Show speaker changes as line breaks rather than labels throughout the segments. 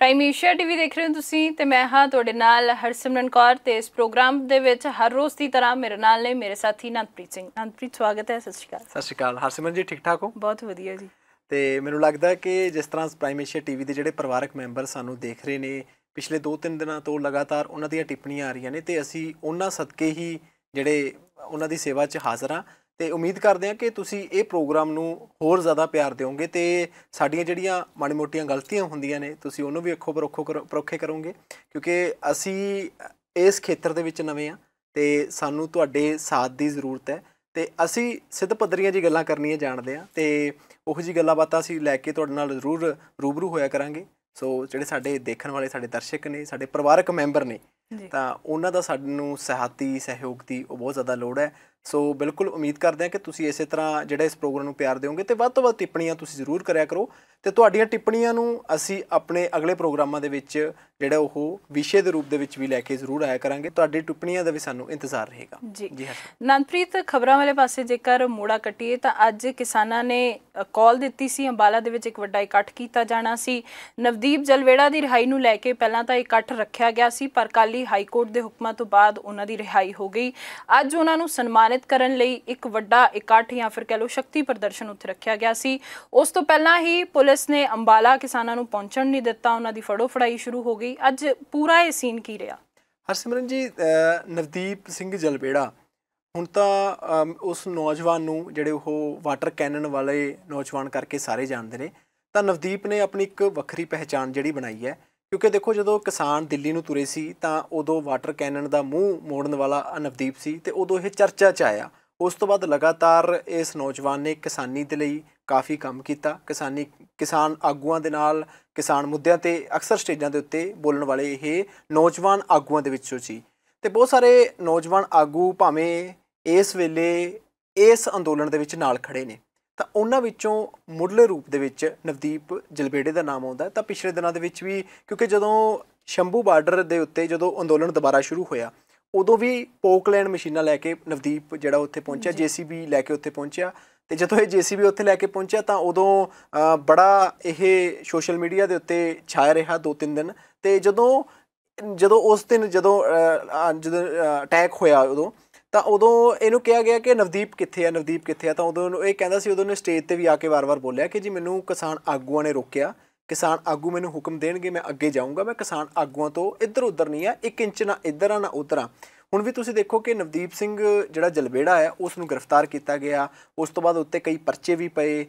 Prime Asia TV ਦੇਖ ਰਹੇ ਹੋ ਤੁਸੀਂ ਤੇ ਮੈਂ ਹਾਂ ਤੁਹਾਡੇ ਨਾਲ ਹਰਸਿਮਰਨ ਕੌਰ ਤੇ ਇਸ ਪ੍ਰੋਗਰਾਮ ਦੇ ਵਿੱਚ ਹਰ ਰੋਜ਼ ਦੀ ਤਰ੍ਹਾਂ ਮੇਰੇ ਨਾਲ ਨੇ ਮੇਰੇ ਸਾਥੀ ਨੰਦਪ੍ਰੀਤ ਸਿੰਘ। ਨੰਦਪ੍ਰੀਤ ਸਵਾਗਤ ਹੈ ਸਤਿ ਸ਼੍ਰੀ ਅਕਾਲ।
ਸਤਿ ਸ਼੍ਰੀ ਅਕਾਲ। ਹਰਸਿਮਰਨ ਜੀ ਠੀਕ ਠਾਕ ਹੋ?
ਬਹੁਤ ਵਧੀਆ ਜੀ।
ਤੇ ਮੈਨੂੰ ਲੱਗਦਾ ਕਿ ਜਿਸ ਤਰ੍ਹਾਂ ਪ੍ਰਾਈਮ ਏਸ਼ੀਆ ਟੀਵੀ ਦੇ ਜਿਹੜੇ ਪਰਿਵਾਰਕ ਮੈਂਬਰ ਸਾਨੂੰ ਦੇਖ ਰਹੇ ਨੇ ਪਿਛਲੇ 2-3 ਦਿਨਾਂ ਤੋਂ ਲਗਾਤਾਰ ਉਹਨਾਂ ਦੀਆਂ ਟਿੱਪਣੀਆਂ ਆ ਰਹੀਆਂ ਨੇ ਤੇ ਅਸੀਂ ਉਹਨਾਂ ਸਦਕੇ ਹੀ ਜਿਹੜੇ ਉਹਨਾਂ ਦੀ ਸੇਵਾ 'ਚ ਹਾਜ਼ਰ ਹਾਂ। ਤੇ ਉਮੀਦ ਕਰਦੇ ਹਾਂ ਕਿ ਤੁਸੀਂ ਇਹ ਪ੍ਰੋਗਰਾਮ ਨੂੰ ਹੋਰ ਜ਼ਿਆਦਾ ਪਿਆਰ ਦਿਓਗੇ ਤੇ ਸਾਡੀਆਂ ਜਿਹੜੀਆਂ ਮਾੜੀ ਮੋਟੀਆਂ ਗਲਤੀਆਂ ਹੁੰਦੀਆਂ ਨੇ ਤੁਸੀਂ ਉਹਨੂੰ ਵੀ ਅੱਖੋਂ ਪਰੋਖੋ ਪਰੋਖੇ ਕਰੋਗੇ ਕਿਉਂਕਿ ਅਸੀਂ ਇਸ ਖੇਤਰ ਦੇ ਵਿੱਚ ਨਵੇਂ ਆ ਤੇ ਸਾਨੂੰ ਤੁਹਾਡੇ ਸਾਥ ਦੀ ਜ਼ਰੂਰਤ ਹੈ ਤੇ ਅਸੀਂ ਸਿੱਧ ਪੱਧਰੀਆਂ ਜੀ ਗੱਲਾਂ ਕਰਨੀਆਂ ਜਾਣਦੇ ਆ ਤੇ ਉਹੋ ਜੀ ਗੱਲਾਂ ਬਾਤਾਂ ਅਸੀਂ ਲੈ ਕੇ ਤੁਹਾਡੇ ਨਾਲ ਜ਼ਰੂਰ ਰੂਬਰੂ ਹੋਇਆ ਕਰਾਂਗੇ। ਸੋ ਜਿਹੜੇ ਸਾਡੇ ਦੇਖਣ ਵਾਲੇ ਸਾਡੇ ਦਰਸ਼ਕ ਨੇ ਸਾਡੇ ਪਰਿਵਾਰਕ ਮੈਂਬਰ ਨੇ ਤਾਂ ਉਹਨਾਂ ਦਾ ਸਾਨੂੰ ਸਹਾਇਤੀ ਸਹਿਯੋਗ ਦੀ ਉਹ ਬਹੁਤ ਜ਼ਿਆਦਾ ਲੋੜ ਹੈ। ਸੋ ਬਿਲਕੁਲ ਉਮੀਦ ਕਰਦੇ ਹਾਂ ਕਿ ਤੁਸੀਂ ਇਸੇ ਤਰ੍ਹਾਂ ਜਿਹੜਾ ਇਸ ਪ੍ਰੋਗਰਾਮ ਨੂੰ ਪਿਆਰ ਦਿਓਗੇ ਤੇ ਵੱਧ ਤੋਂ ਵੱਧ ਟਿੱਪਣੀਆਂ ਤੁਸੀਂ ਜ਼ਰੂਰ ਕਰਿਆ ਕਰੋ ਤੇ ਤੁਹਾਡੀਆਂ ਟਿੱਪਣੀਆਂ ਨੂੰ ਅਸੀਂ ਆਪਣੇ ਅਗਲੇ ਪ੍ਰੋਗਰਾਮਾਂ ਦੇ ਵਿੱਚ ਜਿਹੜਾ ਉਹ ਵਿਸ਼ੇ ਦੇ ਰੂਪ ਦੇ ਵਿੱਚ ਵੀ ਲੈ ਕੇ ਜ਼ਰੂਰ ਆਇਆ ਕਰਾਂਗੇ। ਤੁਹਾਡੀ ਟਿੱਪਣੀਆਂ ਦਾ ਵੀ ਸਾਨੂੰ ਇੰਤਜ਼ਾਰ ਰਹੇਗਾ।
ਜੀ। ਹਾਂ ਨੰਦਪ੍ਰੀਤ ਖਬਰਾਂ ਵਾਲੇ ਪਾਸੇ ਜੇਕਰ ਮੋੜਾ ਕੱਟੀਏ ਤਾਂ ਅੱਜ ਕਿਸਾਨਾਂ ਨੇ ਕਾਲ ਦਿੱਤੀ ਸੀ। ਅੰਬਾਲਾ ਦੇ ਵਿੱਚ ਇੱਕ ਵੱਡਾ ਇਕੱਠ ਕੀਤਾ ਜਾਣਾ ਸੀ। ਨਵਦੀਪ ਜਲਵੇੜਾ ਦੀ ਰਿਹਾਈ ਨੂੰ ਲੈ ਕੇ ਪਹਿਲਾਂ ਤਾਂ ਇਕੱਠ ਰੱਖਿਆ ਗਿਆ ਸੀ ਪਰ ਕੱਲ ਹਾਈ ਕੋਰਟ ਦੇ ਹੁਕਮਾਂ ਤੋਂ ਬਾਅਦ ਉਹਨਾਂ ਦੀ ਰਿਹਾਈ ਹੋ ਗਈ। ਅੱਜ ਉਹਨਾਂ ਨੂੰ ਸਨਮਾਨਿਤ ਕਰਨ ਲਈ ਇੱਕ ਵੱਡਾ ਇਕੱਠ ਜਾਂ ਫਿਰ ਕਹ ਲਓ ਸ਼ਕਤੀ ਪ੍ਰਦਰਸ਼ਨ ਉੱਥੇ ਰੱਖਿਆ ਗਿਆ ਸੀ। ਉਸ ਤੋਂ ਪਹਿਲਾਂ ਹੀ ਪੁਲਿਸ ਨੇ ਅੰਬਾਲਾ ਕਿਸਾਨਾਂ ਨੂੰ ਪਹੁੰਚਣ ਨਹੀਂ ਦਿੱਤਾ। ਉਹਨਾਂ ਦੀ ਫੜੋ ਫੜਾਈ ਸ਼ੁਰੂ ਹੋ ਗਈ। ਅੱਜ ਪੂਰਾ ਇਹ ਸੀਨ ਕੀ ਰਿਹਾ?
ਹਰਸਿਮਰਨ ਜੀ ਨਵਦੀਪ ਸਿੰਘ ਜਲਬੇੜਾ ਹੁਣ ਤਾਂ ਉਸ ਨੌਜਵਾਨ ਨੂੰ ਜਿਹੜੇ ਉਹ ਵਾਟਰ ਕੈਨਨ ਵਾਲੇ ਨੌਜਵਾਨ ਕਰਕੇ ਸਾਰੇ ਜਾਣਦੇ ਨੇ, ਤਾਂ ਨਵਦੀਪ ਨੇ ਆਪਣੀ ਇੱਕ ਵੱਖਰੀ ਪਹਿਚਾਨ ਜਿਹੜੀ ਬਣਾਈ ਹੈ। ਕਿਉਂਕਿ ਦੇਖੋ ਜਦੋਂ ਕਿਸਾਨ ਦਿੱਲੀ ਨੂੰ ਤੁਰੇ ਸੀ ਤਾਂ ਉਦੋਂ ਵਾਟਰ ਕੈਨਨ ਦਾ ਮੂੰਹ ਮੋੜਨ ਵਾਲਾ ਨਵਦੀਪ ਸੀ ਤੇ ਉਦੋਂ ਇਹ ਚਰਚਾ 'ਚ ਆਇਆ। ਉਸ ਤੋਂ ਬਾਅਦ ਲਗਾਤਾਰ ਇਸ ਨੌਜਵਾਨ ਨੇ ਕਿਸਾਨੀ ਦੇ ਲਈ ਕਾਫੀ ਕੰਮ ਕੀਤਾ। ਕਿਸਾਨੀ, ਕਿਸਾਨ ਆਗੂਆਂ ਦੇ ਨਾਲ, ਕਿਸਾਨ ਮੁੱਦਿਆਂ ਤੇ ਅਕਸਰ ਸਟੇਜਾਂ ਦੇ ਉੱਤੇ ਬੋਲਣ ਵਾਲੇ ਇਹ ਨੌਜਵਾਨ ਆਗੂਆਂ ਦੇ ਵਿੱਚੋਂ ਸੀ। ਤੇ ਬਹੁਤ ਸਾਰੇ ਨੌਜਵਾਨ ਆਗੂ ਭਾਵੇਂ ਇਸ ਵੇਲੇ ਇਸ ਅੰਦੋਲਨ ਦੇ ਵਿੱਚ ਨਾਲ ਖੜੇ ਨੇ। ਤਾਂ ਉਹਨਾਂ ਵਿੱਚੋਂ ਮੁੱਢਲੇ ਰੂਪ ਦੇ ਵਿੱਚ ਨਵਦੀਪ ਜਲਬੇੜੇ ਦਾ ਨਾਮ ਆਉਂਦਾ ਤਾਂ ਪਿਛਲੇ ਦਿਨਾਂ ਦੇ ਵਿੱਚ ਵੀ ਕਿਉਂਕਿ ਜਦੋਂ ਸ਼ੰਭੂ ਬਾਰਡਰ ਦੇ ਉੱਤੇ ਜਦੋਂ ਅੰਦੋਲਨ ਦੁਬਾਰਾ ਸ਼ੁਰੂ ਹੋਇਆ ਉਦੋਂ ਵੀ ਪੋਕਲੈਂਡ ਮਸ਼ੀਨਾਂ ਲੈ ਕੇ ਨਵਦੀਪ ਜਿਹੜਾ ਉੱਥੇ ਪਹੁੰਚਿਆ ਜੀਸੀਬੀ ਲੈ ਕੇ ਉੱਥੇ ਪਹੁੰਚਿਆ। ਤੇ ਜਦੋਂ ਇਹ ਜੀਸੀਬੀ ਉੱਥੇ ਲੈ ਕੇ ਪਹੁੰਚਿਆ ਤਾਂ ਉਦੋਂ ਬੜਾ ਇਹ ਸੋਸ਼ਲ ਮੀਡੀਆ ਦੇ ਉੱਤੇ ਛਾਇਆ ਰਿਹਾ ਦੋ ਤਿੰਨ ਦਿਨ। ਤੇ ਜਦੋਂ ਜਦੋਂ ਉਸ ਦਿਨ ਜਦੋਂ ਜਦੋਂ ਅਟੈਕ ਹੋਇਆ ਉਦੋਂ ਤਾਂ ਉਦੋਂ ਇਹਨੂੰ ਕਿਹਾ ਗਿਆ ਕਿ ਨਵਦੀਪ ਕਿੱਥੇ ਆ ਨਵਦੀਪ ਕਿੱਥੇ ਆ? ਤਾਂ ਉਦੋਂ ਇਹ ਕਹਿੰਦਾ ਸੀ ਉਦੋਂ ਨੇ ਸਟੇਜ ਤੇ ਵੀ ਆ ਕੇ ਵਾਰ-ਵਾਰ ਬੋਲਿਆ ਕਿ ਜੀ ਮੈਨੂੰ ਕਿਸਾਨ ਆਗੂਆਂ ਨੇ ਰੋਕਿਆ। ਕਿਸਾਨ ਆਗੂ ਮੈਨੂੰ ਹੁਕਮ ਦੇਣਗੇ ਮੈਂ ਅੱਗੇ ਜਾਊਂਗਾ। ਮੈਂ ਕਿਸਾਨ ਆਗੂਆਂ ਤੋਂ ਇੱਧਰ ਉੱਧਰ ਨਹੀਂ ਆ 1 ਇੰਚ ਨਾ ਇੱਧਰ ਆ ਨਾ ਉੱਧਰ ਆ। ਹੁਣ ਵੀ ਤੁਸੀਂ ਦੇਖੋ ਕਿ ਨਵਦੀਪ ਸਿੰਘ ਜਿਹੜਾ ਜਲਬੇੜਾ ਹੈ ਉਸ ਨੂੰ ਗ੍ਰਿਫਤਾਰ ਕੀਤਾ ਗਿਆ। ਉਸ ਤੋਂ ਬਾਅਦ ਉੱਤੇ ਕਈ ਪਰਚੇ ਵੀ ਪਏ।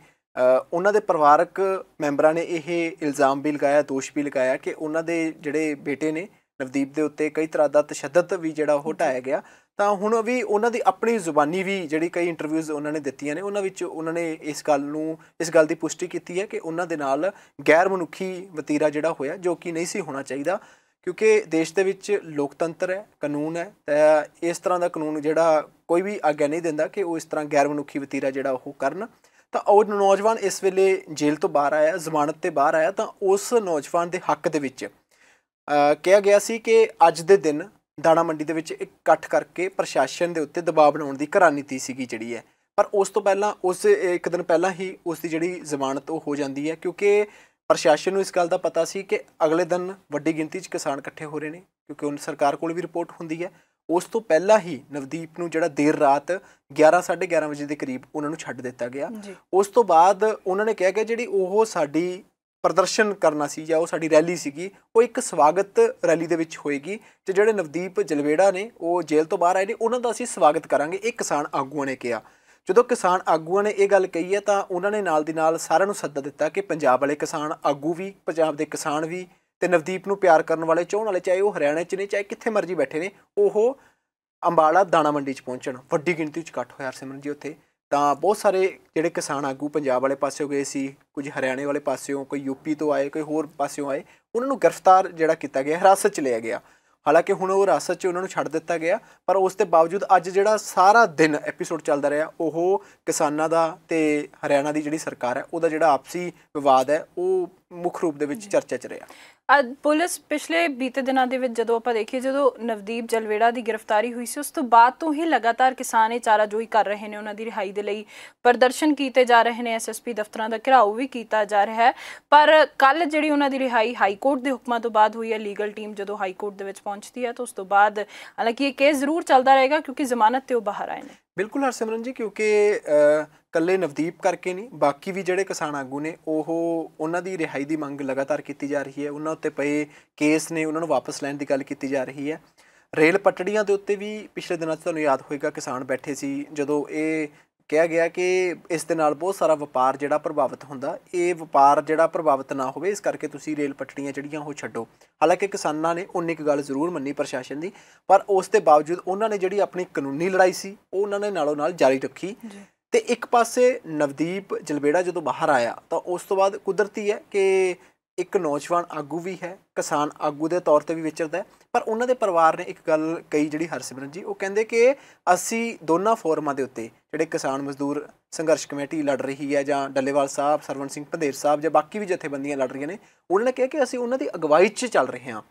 ਉਹਨਾਂ ਦੇ ਪਰਿਵਾਰਕ ਮੈਂਬਰਾਂ ਨੇ ਇਹ ਇਲਜ਼ਾਮ ਵੀ ਲਗਾਇਆ ਦੋਸ਼ ਵੀ ਲਗਾਇਆ ਕਿ ਉਹਨਾਂ ਦੇ ਜਿਹੜੇ ਬੇਟੇ ਨੇ ਨਵਦੀਪ ਦੇ ਉੱਤੇ ਕਈ ਤਰ੍ਹਾਂ ਦਾ ਤਸ਼ੱਦਦ ਵੀ ਜਿਹੜਾ ਉਹ ਹਟਾਇਆ ਗਿਆ। ਤਾਂ ਹੁਣ ਵੀ ਉਹਨਾਂ ਦੀ ਆਪਣੀ ਜ਼ੁਬਾਨੀ ਵੀ ਜਿਹੜੀ ਕਈ ਇੰਟਰਵਿਊਜ਼ ਉਹਨਾਂ ਨੇ ਦਿੱਤੀਆਂ ਨੇ, ਉਹਨਾਂ ਵਿੱਚ ਉਹਨਾਂ ਨੇ ਇਸ ਗੱਲ ਨੂੰ, ਇਸ ਗੱਲ ਦੀ ਪੁਸ਼ਟੀ ਕੀਤੀ ਹੈ ਕਿ ਉਹਨਾਂ ਦੇ ਨਾਲ ਗੈਰ ਮਨੁੱਖੀ ਵਤੀਰਾ ਜਿਹੜਾ ਹੋਇਆ, ਜੋ ਕਿ ਨਹੀਂ ਸੀ ਹੋਣਾ ਚਾਹੀਦਾ, ਕਿਉਂਕਿ ਦੇਸ਼ ਦੇ ਵਿੱਚ ਲੋਕਤੰਤਰ ਹੈ, ਕਾਨੂੰਨ ਹੈ, ਤਾਂ ਇਸ ਤਰ੍ਹਾਂ ਦਾ ਕਾਨੂੰਨ ਜਿਹੜਾ ਕੋਈ ਵੀ ਆਗਿਆ ਨਹੀਂ ਦਿੰਦਾ ਕਿ ਉਹ ਇਸ ਤਰ੍ਹਾਂ ਗੈਰ ਮਨੁੱਖੀ ਵਤੀਰਾ ਜਿਹੜਾ ਉਹ ਕਰਨ। ਤਾਂ ਉਹ ਨੌਜਵਾਨ ਇਸ ਵੇਲੇ ਜੇਲ੍ਹ ਤੋਂ ਬਾਹਰ ਆਇਆ, ਜ਼ਮਾਨਤ ਤੇ ਬਾਹਰ ਆਇਆ, ਤਾਂ ਉਸ ਨੌਜਵਾਨ ਦੇ ਹੱਕ ਦੇ ਵਿੱਚ ਕਿਹਾ ਗਿਆ ਸੀ ਕਿ ਅੱਜ ਦੇ ਦਿਨ ਦਾਣਾ ਮੰਡੀ ਦੇ ਵਿੱਚ ਇਕੱਠ ਕਰਕੇ ਪ੍ਰਸ਼ਾਸਨ ਦੇ ਉੱਤੇ ਦਬਾਅ ਬਣਾਉਣ ਦੀ ਘਰਾਨੀਤੀ ਸੀਗੀ ਜਿਹੜੀ ਹੈ। ਪਰ ਉਸ ਤੋਂ ਪਹਿਲਾਂ ਉਸ ਇੱਕ ਦਿਨ ਪਹਿਲਾਂ ਹੀ ਉਸ ਦੀ ਜਿਹੜੀ ਜ਼ਮਾਨਤ ਉਹ ਹੋ ਜਾਂਦੀ ਹੈ ਕਿਉਂਕਿ ਪ੍ਰਸ਼ਾਸਨ ਨੂੰ ਇਸ ਗੱਲ ਦਾ ਪਤਾ ਸੀ ਕਿ ਅਗਲੇ ਦਿਨ ਵੱਡੀ ਗਿਣਤੀ 'ਚ ਕਿਸਾਨ ਇਕੱਠੇ ਹੋ ਰਹੇ ਨੇ ਕਿਉਂਕਿ ਉਹਨਾਂ ਸਰਕਾਰ ਕੋਲ ਵੀ ਰਿਪੋਰਟ ਹੁੰਦੀ ਹੈ। ਉਸ ਤੋਂ ਪਹਿਲਾਂ ਹੀ ਨਵਦੀਪ ਨੂੰ ਜਿਹੜਾ ਦੇਰ ਰਾਤ 11 11:30 ਵਜੇ ਦੇ ਕਰੀਬ ਉਹਨਾਂ ਨੂੰ ਛੱਡ ਦਿੱਤਾ ਗਿਆ। ਉਸ ਤੋਂ ਬਾਅਦ ਉਹਨਾਂ ਨੇ ਕਿਹਾ ਕਿ ਜਿਹੜੀ ਉਹ ਸਾਡੀ ਪ੍ਰਦਰਸ਼ਨ ਕਰਨਾ ਸੀ ਜਾਂ ਉਹ ਸਾਡੀ ਰੈਲੀ ਸੀਗੀ, ਉਹ ਇੱਕ ਸਵਾਗਤ ਰੈਲੀ ਦੇ ਵਿੱਚ ਹੋਏਗੀ ਤੇ ਜਿਹੜੇ ਨਵਦੀਪ ਜਲਵੇੜਾ ਨੇ, ਉਹ ਜੇਲ੍ਹ ਤੋਂ ਬਾਹਰ ਆਏ ਨੇ, ਉਹਨਾਂ ਦਾ ਅਸੀਂ ਸਵਾਗਤ ਕਰਾਂਗੇ, ਇਹ ਕਿਸਾਨ ਆਗੂਆਂ ਨੇ ਕਿਹਾ। ਜਦੋਂ ਕਿਸਾਨ ਆਗੂਆਂ ਨੇ ਇਹ ਗੱਲ ਕਹੀ ਹੈ, ਤਾਂ ਉਹਨਾਂ ਨੇ ਨਾਲ ਦੀ ਨਾਲ ਸਾਰਿਆਂ ਨੂੰ ਸੱਦਾ ਦਿੱਤਾ ਕਿ ਪੰਜਾਬ ਵਾਲੇ ਕਿਸਾਨ ਆਗੂ ਵੀ, ਪੰਜਾਬ ਦੇ ਕਿਸਾਨ ਵੀ ਤੇ ਨਵਦੀਪ ਨੂੰ ਪਿਆਰ ਕਰਨ ਵਾਲੇ, ਚਾਹਣ ਵਾਲੇ, ਚਾਹੇ ਉਹ ਹਰਿਆਣਾ 'ਚ ਨੇ, ਚਾਹੇ ਕਿੱਥੇ ਮਰਜ਼ੀ ਬੈਠੇ ਨੇ, ਉਹ ਅੰਬਾਲਾ ਦਾਣਾ ਮੰਡੀ 'ਚ ਪਹੁੰਚਣ। ਵੱਡੀ ਗਿਣਤੀ 'ਚ ਇਕੱਠ ਹੋਇਆ ਸਿਮਰਨ ਜੀ ਉੱਥੇ। ਤਾਂ ਬਹੁਤ ਸਾਰੇ ਜਿਹੜੇ ਕਿਸਾਨ ਆਗੂ ਪੰਜਾਬ ਵਾਲੇ ਪਾਸਿਓਂ ਗਏ ਸੀ, ਕੁਝ ਹਰਿਆਣੇ ਵਾਲੇ ਪਾਸਿਓਂ, ਕੋਈ ਯੂਪੀ ਤੋਂ ਆਏ, ਕੋਈ ਹੋਰ ਪਾਸਿਓਂ ਆਏ, ਉਹਨਾਂ ਨੂੰ ਗ੍ਰਿਫਤਾਰ ਜਿਹੜਾ ਕੀਤਾ ਗਿਆ, ਹਿਰਾਸਤ 'ਚ ਲਿਆ ਗਿਆ। ਹਾਲਾਂਕਿ ਹੁਣ ਉਹ ਹਿਰਾਸਤ 'ਚ ਉਹਨਾਂ ਨੂੰ ਛੱਡ ਦਿੱਤਾ ਗਿਆ, ਪਰ ਉਸ ਦੇ ਬਾਵਜੂਦ ਅੱਜ ਜਿਹੜਾ ਸਾਰਾ ਦਿਨ ਐਪੀਸੋਡ ਚੱਲਦਾ ਰਿਹਾ, ਉਹ ਕਿਸਾਨਾਂ ਦਾ ਤੇ ਹਰਿਆਣਾ ਦੀ ਜਿਹੜੀ ਸਰਕਾਰ ਹੈ, ਉਹਦਾ ਜਿਹੜਾ ਆਪਸੀ ਵਿਵਾਦ ਹੈ, ਉਹ ਮੁੱਖ ਰੂਪ ਦੇ ਵਿੱਚ ਚਰਚਾ 'ਚ ਰਿਹਾ।
ਅੱਜ ਪੁਲਿਸ ਪਿਛਲੇ ਬੀਤੇ ਦਿਨਾਂ ਦੇ ਵਿੱਚ ਜਦੋਂ ਆਪਾਂ ਦੇਖੀਏ ਜਦੋਂ ਨਵਦੀਪ ਜਲਵੇੜਾ ਦੀ ਗ੍ਰਿਫਤਾਰੀ ਹੋਈ ਸੀ ਉਸ ਤੋਂ ਬਾਅਦ ਤੋਂ ਹੀ ਲਗਾਤਾਰ ਕਿਸਾਨ ਇਹ ਚਾਰਾਜੋਈ ਕਰ ਰਹੇ ਨੇ ਉਹਨਾਂ ਦੀ ਰਿਹਾਈ ਦੇ ਲਈ ਪ੍ਰਦਰਸ਼ਨ ਕੀਤੇ ਜਾ ਰਹੇ ਨੇ ਐਸਐਸਪੀ ਦਫ਼ਤਰਾਂ ਦਾ ਘਿਰਾਓ ਵੀ ਕੀਤਾ ਜਾ ਰਿਹਾ ਹੈ। ਪਰ ਕੱਲ ਜਿਹੜੀ ਉਹਨਾਂ ਦੀ ਰਿਹਾਈ ਹਾਈ ਕੋਰਟ ਦੇ ਹੁਕਮਾਂ ਤੋਂ ਬਾਅਦ ਹੋਈ ਹੈ ਲੀਗਲ ਟੀਮ ਜਦੋਂ ਹਾਈ ਕੋਰਟ ਦੇ ਵਿੱਚ ਪਹੁੰਚਦੀ ਹੈ ਤਾਂ ਉਸ ਤੋਂ ਬਾਅਦ ਹਾਲਾਂਕਿ ਇਹ ਕੇਸ ਜ਼ਰੂਰ ਚੱਲਦਾ ਰਹੇਗਾ ਕਿਉਂਕਿ ਜ਼ਮਾਨਤ ਤੇ ਉਹ ਬਾਹਰ ਆਏ ਨੇ।
ਬਿਲਕੁਲ ਹਰਸਿਮਰਨ ਜੀ ਕਿਉਂਕਿ ਅ, ਕੱਲੇ ਨਵਦੀਪ ਕਰਕੇ ਨਹੀਂ, ਬਾਕੀ ਵੀ ਜਿਹੜੇ ਕਿਸਾਨ ਆਗੂ ਨੇ, ਉਹ ਉਹਨਾਂ ਦੀ ਰਿਹਾਈ ਦੀ ਮੰਗ ਲਗਾਤਾਰ ਕੀਤੀ ਜਾ ਰਹੀ ਹੈ। ਉਹਨਾਂ ਉੱਤੇ ਪਏ ਕੇਸ ਨੇ ਉਹਨਾਂ ਨੂੰ ਵਾਪਸ ਲੈਣ ਦੀ ਗੱਲ ਕੀਤੀ ਜਾ ਰਹੀ ਹੈ। ਰੇਲ ਪਟੜੀਆਂ ਦੇ ਉੱਤੇ ਵੀ ਪਿਛਲੇ ਦਿਨਾਂ 'ਚ ਤੁਹਾਨੂੰ ਯਾਦ ਹੋਏਗਾ, ਕਿਸਾਨ ਬੈਠੇ ਸੀ, ਜਦੋਂ ਇਹ ਕਿਹਾ ਗਿਆ ਕਿ ਇਸ ਦੇ ਨਾਲ ਬਹੁਤ ਸਾਰਾ ਵਪਾਰ ਜਿਹੜਾ ਪ੍ਰਭਾਵਿਤ ਹੁੰਦਾ, ਇਹ ਵਪਾਰ ਜਿਹੜਾ ਪ੍ਰਭਾਵਿਤ ਨਾ ਹੋਵੇ, ਇਸ ਕਰਕੇ ਤੁਸੀਂ ਰੇਲ ਪਟੜੀਆਂ ਜਿਹੜੀਆਂ ਉਹ ਛੱਡੋ। ਹਾਲਾਂਕਿ ਕਿਸਾਨਾਂ ਨੇ ਉਨੀ ਕੁ ਗੱਲ ਜ਼ਰੂਰ ਮੰਨੀ ਪ੍ਰਸ਼ਾਸਨ ਦੀ, ਪਰ ਉਸ ਦੇ ਬਾਵਜੂਦ ਉਹਨਾਂ ਨੇ ਜਿਹੜੀ ਆਪਣੀ ਕਾਨੂੰਨੀ ਲੜਾਈ ਸੀ ਉਹ ਉਹਨਾਂ ਨੇ ਨਾਲੋਂ ਨਾਲ ਜਾਰੀ ਰੱਖੀ। ਤੇ ਇੱਕ ਪਾਸੇ ਨਵਦੀਪ ਜਲਬੇੜਾ ਜਦੋਂ ਬਾਹਰ ਆਇਆ, ਤਾਂ ਉਸ ਤੋਂ ਬਾਅਦ ਕੁਦਰਤੀ ਹੈ ਕਿ ਇੱਕ ਨੌਜਵਾਨ ਆਗੂ ਵੀ ਹੈ, ਕਿਸਾਨ ਆਗੂ ਦੇ ਤੌਰ ਤੇ ਵੀ ਵਿਚਰਦਾ ਪਰ ਉਹਨਾਂ ਦੇ ਪਰਿਵਾਰ ਨੇ ਇੱਕ ਗੱਲ ਕਹੀ ਜਿਹੜੀ ਹਰਸਿਮਰਨ ਜੀ, ਉਹ ਕਹਿੰਦੇ ਕਿ ਅਸੀਂ ਦੋਨਾਂ ਫੋਰਮਾਂ ਦੇ ਉੱਤੇ, ਜਿਹੜੇ ਕਿਸਾਨ ਮਜ਼ਦੂਰ ਸੰਘਰਸ਼ ਕਮੇਟੀ ਲੜ ਰਹੀ ਹੈ ਜਾਂ ਡੱਲੇਵਾਲ ਸਾਹਿਬ, ਸਰਵਣ ਸਿੰਘ ਪੰਧੇਰ ਸਾਹਿਬ ਜਾਂ ਬਾਕੀ ਵੀ ਜਥੇਬੰਦੀਆਂ ਲੜ ਰਹੀਆਂ ਨੇ, ਉਹਨਾਂ ਨੇ ਕਿਹਾ ਕਿ ਅਸੀਂ ਉਹਨਾਂ ਦੀ ਅਗਵਾਈ 'ਚ ਚੱਲ ਰਹੇ ਹਾਂ।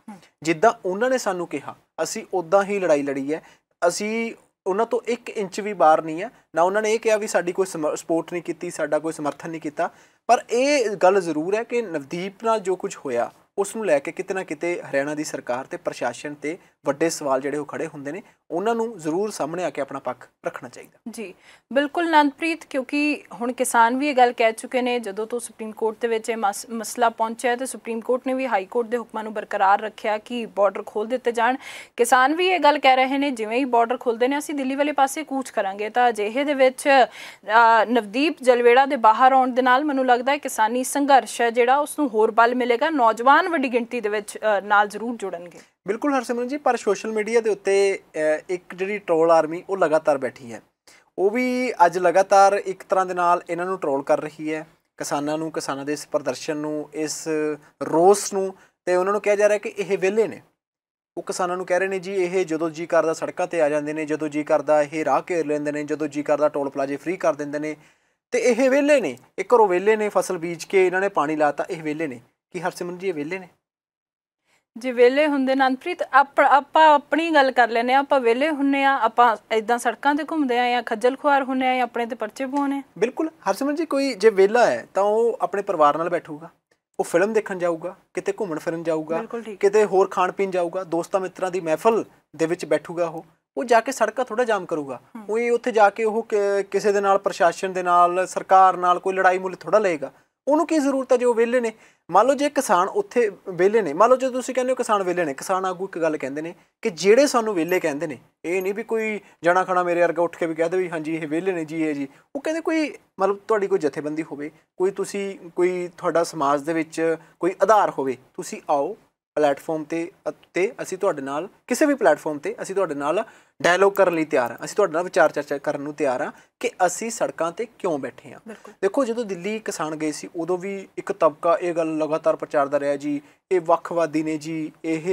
ਜਿੱਦਾਂ ਉਹਨਾਂ ਨੇ ਸਾਨੂੰ ਕਿਹਾ, ਅਸੀਂ ਉਦਾਂ ਹੀ ਲੜਾਈ ਲੜੀ ਹੈ, ਅਸੀਂ ਉਹਨਾਂ ਤੋਂ 1 ਇੰਚ ਵੀ ਬਾਹਰ ਨਹੀਂ ਹੈ ਨਾ ਉਹਨਾਂ ਨੇ ਇਹ ਕਿਹਾ ਵੀ ਸਾਡੀ ਕੋਈ ਸਪੋਰਟ ਨਹੀਂ ਕੀਤੀ, ਸਾਡਾ ਕੋਈ ਸਮਰਥਨ ਨਹੀਂ ਕੀਤਾ। ਪਰ ਇਹ ਗੱਲ ਜ਼ਰੂਰ ਹੈ ਕਿ ਨਵਦੀਪ ਨਾਲ ਜੋ ਕੁਝ ਹੋਇਆ, ਉਸ ਨੂੰ ਲੈ ਕੇ ਕਿਤੇ ਨਾ ਕਿਤੇ ਹਰਿਆਣਾ ਦੀ ਸਰਕਾਰ ਤੇ ਪ੍ਰਸ਼ਾਸਨ ਤੇ ਵੱਡੇ ਸਵਾਲ ਜਿਹੜੇ ਉਹ ਖੜੇ ਹੁੰਦੇ ਨੇ, ਉਹਨਾਂ ਨੂੰ ਜ਼ਰੂਰ ਸਾਹਮਣੇ ਆ ਕੇ ਆਪਣਾ ਪੱਖ ਰੱਖਣਾ ਚਾਹੀਦਾ।
ਜੀ, ਬਿਲਕੁਲ ਨੰਦਪ੍ਰੀਤ, ਕਿਉਂਕਿ ਹੁਣ ਕਿਸਾਨ ਵੀ ਇਹ ਗੱਲ ਕਹਿ ਚੁੱਕੇ ਨੇ, ਜਦੋਂ ਤੋਂ ਸੁਪਰੀਮ ਕੋਰਟ ਦੇ ਵਿੱਚ ਇਹ ਮਸ- ਮਸਲਾ ਪਹੁੰਚਿਆ ਤੇ ਸੁਪਰੀਮ ਕੋਰਟ ਨੇ ਵੀ ਹਾਈ ਕੋਰਟ ਦੇ ਹੁਕਮਾਂ ਨੂੰ ਬਰਕਰਾਰ ਰੱਖਿਆ ਕਿ ਬਾਰਡਰ ਖੋਲ ਦਿੱਤੇ ਜਾਣ। ਕਿਸਾਨ ਵੀ ਇਹ ਗੱਲ ਕਹਿ ਰਹੇ ਨੇ, ਜਿਵੇਂ ਹੀ ਬਾਰਡਰ ਖੁੱਲਦੇ ਨੇ, ਅਸੀਂ ਦਿੱਲੀ ਵਾਲੇ ਪਾਸੇ ਕੂਚ ਕਰਾਂਗੇ। ਤਾਂ ਅਜਿਹੇ ਦੇ ਵਿੱਚ ਨਵਦੀਪ ਜਲਵੇੜਾ ਦੇ ਬਾਹਰ ਆਉਣ ਦੇ ਨਾਲ ਮੈਨੂੰ ਲੱਗਦਾ ਹੈ ਕਿਸਾਨੀ ਸੰਘਰਸ਼ ਹੈ ਜਿਹੜਾ ਉਸ ਨੂੰ ਹੋਰ ਬਲ ਮਿਲੇਗਾ। ਨੌਜਵਾਨ ਵੱਡੀ ਗਿਣਤੀ ਦੇ ਵਿੱਚ ਨਾਲ ਜ਼ਰੂਰ ਜੁੜਨਗੇ।
ਬਿਲਕੁਲ ਹਰਸਿਮਰਨ ਜੀ, ਪਰ ਸੋਸ਼ਲ ਮੀਡੀਆ ਦੇ ਉੱਤੇ ਇੱਕ ਜਿਹੜੀ ਟ੍ਰੋਲ ਆਰਮੀ ਉਹ ਲਗਾਤਾਰ ਬੈਠੀ ਹੈ। ਉਹ ਵੀ ਅੱਜ ਲਗਾਤਾਰ ਇੱਕ ਤਰ੍ਹਾਂ ਦੇ ਨਾਲ ਇਹਨਾਂ ਨੂੰ ਟ੍ਰੋਲ ਕਰ ਰਹੀ ਹੈ। ਕਿਸਾਨਾਂ ਨੂੰ, ਕਿਸਾਨਾਂ ਦੇ ਇਸ ਪ੍ਰਦਰਸ਼ਨ ਨੂੰ, ਇਸ ਰੋਸ ਨੂੰ, ਤੇ ਉਹਨਾਂ ਨੂੰ ਕਿਹਾ ਜਾ ਰਿਹਾ ਕਿ ਇਹ ਵਿਹਲੇ ਨੇ। ਉਹ ਕਿਸਾਨਾਂ ਨੂੰ ਕਹਿ ਰਹੇ ਨੇ ਜੀ, ਇਹ ਜਦੋਂ ਜੀ ਕਰਦਾ ਸੜਕਾਂ ਤੇ ਆ ਜਾਂਦੇ ਨੇ, ਜਦੋਂ ਜੀ ਕਰਦਾ ਇਹ ਰਾਹ ਘੇਰ ਲੈਂਦੇ ਨੇ, ਜਦੋਂ ਜੀ ਕਰਦਾ ਟੋਲ ਪਲਾਜ਼ੇ ਫ੍ਰੀ ਕਰ ਦਿੰਦੇ ਨੇ, ਤੇ ਇਹ ਵਿਹਲੇ ਨੇ। ਇਹ ਘਰੋਂ ਵਿਹਲੇ ਨੇ, ਫਸਲ ਬੀਜ ਕੇ ਇਹਨਾਂ ਨੇ ਪਾਣੀ ਲਾਤਾ, ਇਹ ਵਿਹਲੇ ਨੇ। ਕੀ ਹਰਸਿਮਰਨ ਜੀ, ਇਹ ਵਿਹਲੇ ਨੇ?
ਜੇ ਵਿਹਲੇ ਹੁੰਦੇ ਨੰਦਪ੍ਰੀਤ ਆਪ- ਆਪਾਂ ਆਪਣੀ ਗੱਲ ਕਰ ਲੈਨੇ ਆ ਆਪਾਂ ਵਿਹਲੇ ਹੁੰਨੇ ਆ ਆਪਾਂ ਇਦਾਂ ਸੜਕਾਂ ਤੇ ਘੁੰਮਦੇ ਆ ਜਾਂ ਖੱਜਲ ਖੁਆਰ ਹੁੰਨੇ ਆ ਜਾਂ ਆਪਣੇ ਤੇ ਪਰਚੇ ਪਾਉਣੇ ਆ।
ਬਿਲਕੁਲ। ਹਰਸਿਮਰਨ ਜੀ ਕੋਈ ਜੇ ਵਿਹਲਾ ਹੈ ਤਾਂ ਉਹ ਆਪਣੇ ਪਰਿਵਾਰ ਨਾਲ ਬੈਠੂਗਾ। ਉਹ ਫਿਲਮ ਦੇਖਣ ਜਾਊਗਾ ਕਿਤੇ ਘੁੰਮਣ ਫਿਰਨ ਜਾਊਗਾ ਕਿਤੇ ਹੋਰ ਖਾਣ ਪੀਣ ਜਾਊਗਾ ਦੋਸਤਾਂ ਮਿੱਤਰਾਂ ਦੀ ਮਹਿਫਲ ਦੇ ਵਿੱਚ ਬੈਠੂਗਾ ਉਹ। ਉਹ ਜਾ ਕੇ ਸੜਕਾਂ ਥੋੜਾ ਜਾਮ ਕਰੂਗਾ। ਉਹ ਉੱਥੇ ਜਾ ਕੇ ਉਹ ਕਿਸੇ ਦੇ ਨਾਲ ਪ੍ਰਸ਼ਾਸਨ ਦੇ ਨਾਲ ਸਰਕਾਰ ਨਾਲ ਕੋਈ ਲੜਾਈ ਮੁੱਲ ਥੋੜਾ ਲਏਗਾ। ਉਹਨੂੰ ਕੀ ਜ਼ਰੂਰਤ ਹੈ ਜੇ ਉਹ ਵਿਹਲੇ ਨੇ? ਮੰਨ ਲਓ ਜੇ ਕਿਸਾਨ ਉੱਥੇ ਵਿਹਲੇ ਨੇ, ਮੰਨ ਲਓ ਜੇ ਤੁਸੀਂ ਕਹਿੰਦੇ ਹੋ ਕਿਸਾਨ ਵਿਹਲੇ ਨੇ, ਕਿਸਾਨ ਆਗੂ ਇੱਕ ਗੱਲ ਕਹਿੰਦੇ ਨੇ ਕਿ ਜਿਹੜੇ ਸਾਨੂੰ ਵਿਹਲੇ ਕਹਿੰਦੇ ਨੇ, ਇਹ ਨਹੀਂ ਵੀ ਕੋਈ ਜਣਾ ਖਣਾ ਮੇਰੇ ਵਰਗਾ ਉੱਠ ਕੇ ਵੀ ਕਹਿ ਦੇ ਵੀ ਹਾਂਜੀ, ਇਹ ਵਿਹਲੇ ਨੇ ਜੀ, ਇਹ ਜੀ। ਉਹ ਕਹਿੰਦੇ ਕੋਈ ਮਤਲਬ ਤੁਹਾਡੀ ਕੋਈ ਜਥੇਬੰਦੀ ਹੋਵੇ, ਕੋਈ ਤੁਸੀਂ, ਕੋਈ ਤੁਹਾਡਾ ਸਮਾਜ ਦੇ ਵਿੱਚ ਕੋਈ ਆਧਾਰ ਹੋਵੇ, ਤੁਸੀਂ ਆਓ ਪਲੇਟਫਾਰਮ ਤੇ ਤੇ ਅਸੀਂ ਤੁਹਾਡੇ ਨਾਲ, ਕਿਸੇ ਵੀ ਪਲੇਟਫਾਰਮ ਤੇ ਅਸੀਂ ਤੁਹਾਡੇ ਨਾਲ ਡਾਇਲੋਗ ਕਰਨ ਲਈ ਤਿਆਰ ਹਾਂ ਅਸੀਂ ਤੁਹਾਡੇ ਨਾਲ ਵਿਚਾਰ ਚਰਚਾ ਕਰਨ ਨੂੰ ਤਿਆਰ ਹਾਂ ਕਿ ਅਸੀਂ ਸੜਕਾਂ ਤੇ ਕਿਉਂ ਬੈਠੇ ਹਾਂ ਦੇਖੋ ਜਦੋਂ ਦਿੱਲੀ ਕਿਸਾਨ ਗਏ ਸੀ ਉਦੋਂ ਵੀ ਇੱਕ ਤਬਕਾ ਇਹ ਗੱਲ ਲਗਾਤਾਰ ਪ੍ਰਚਾਰਦਾ ਰਿਹਾ ਜੀ ਇਹ ਵੱਖਵਾਦੀ ਨੇ ਜੀ ਇਹ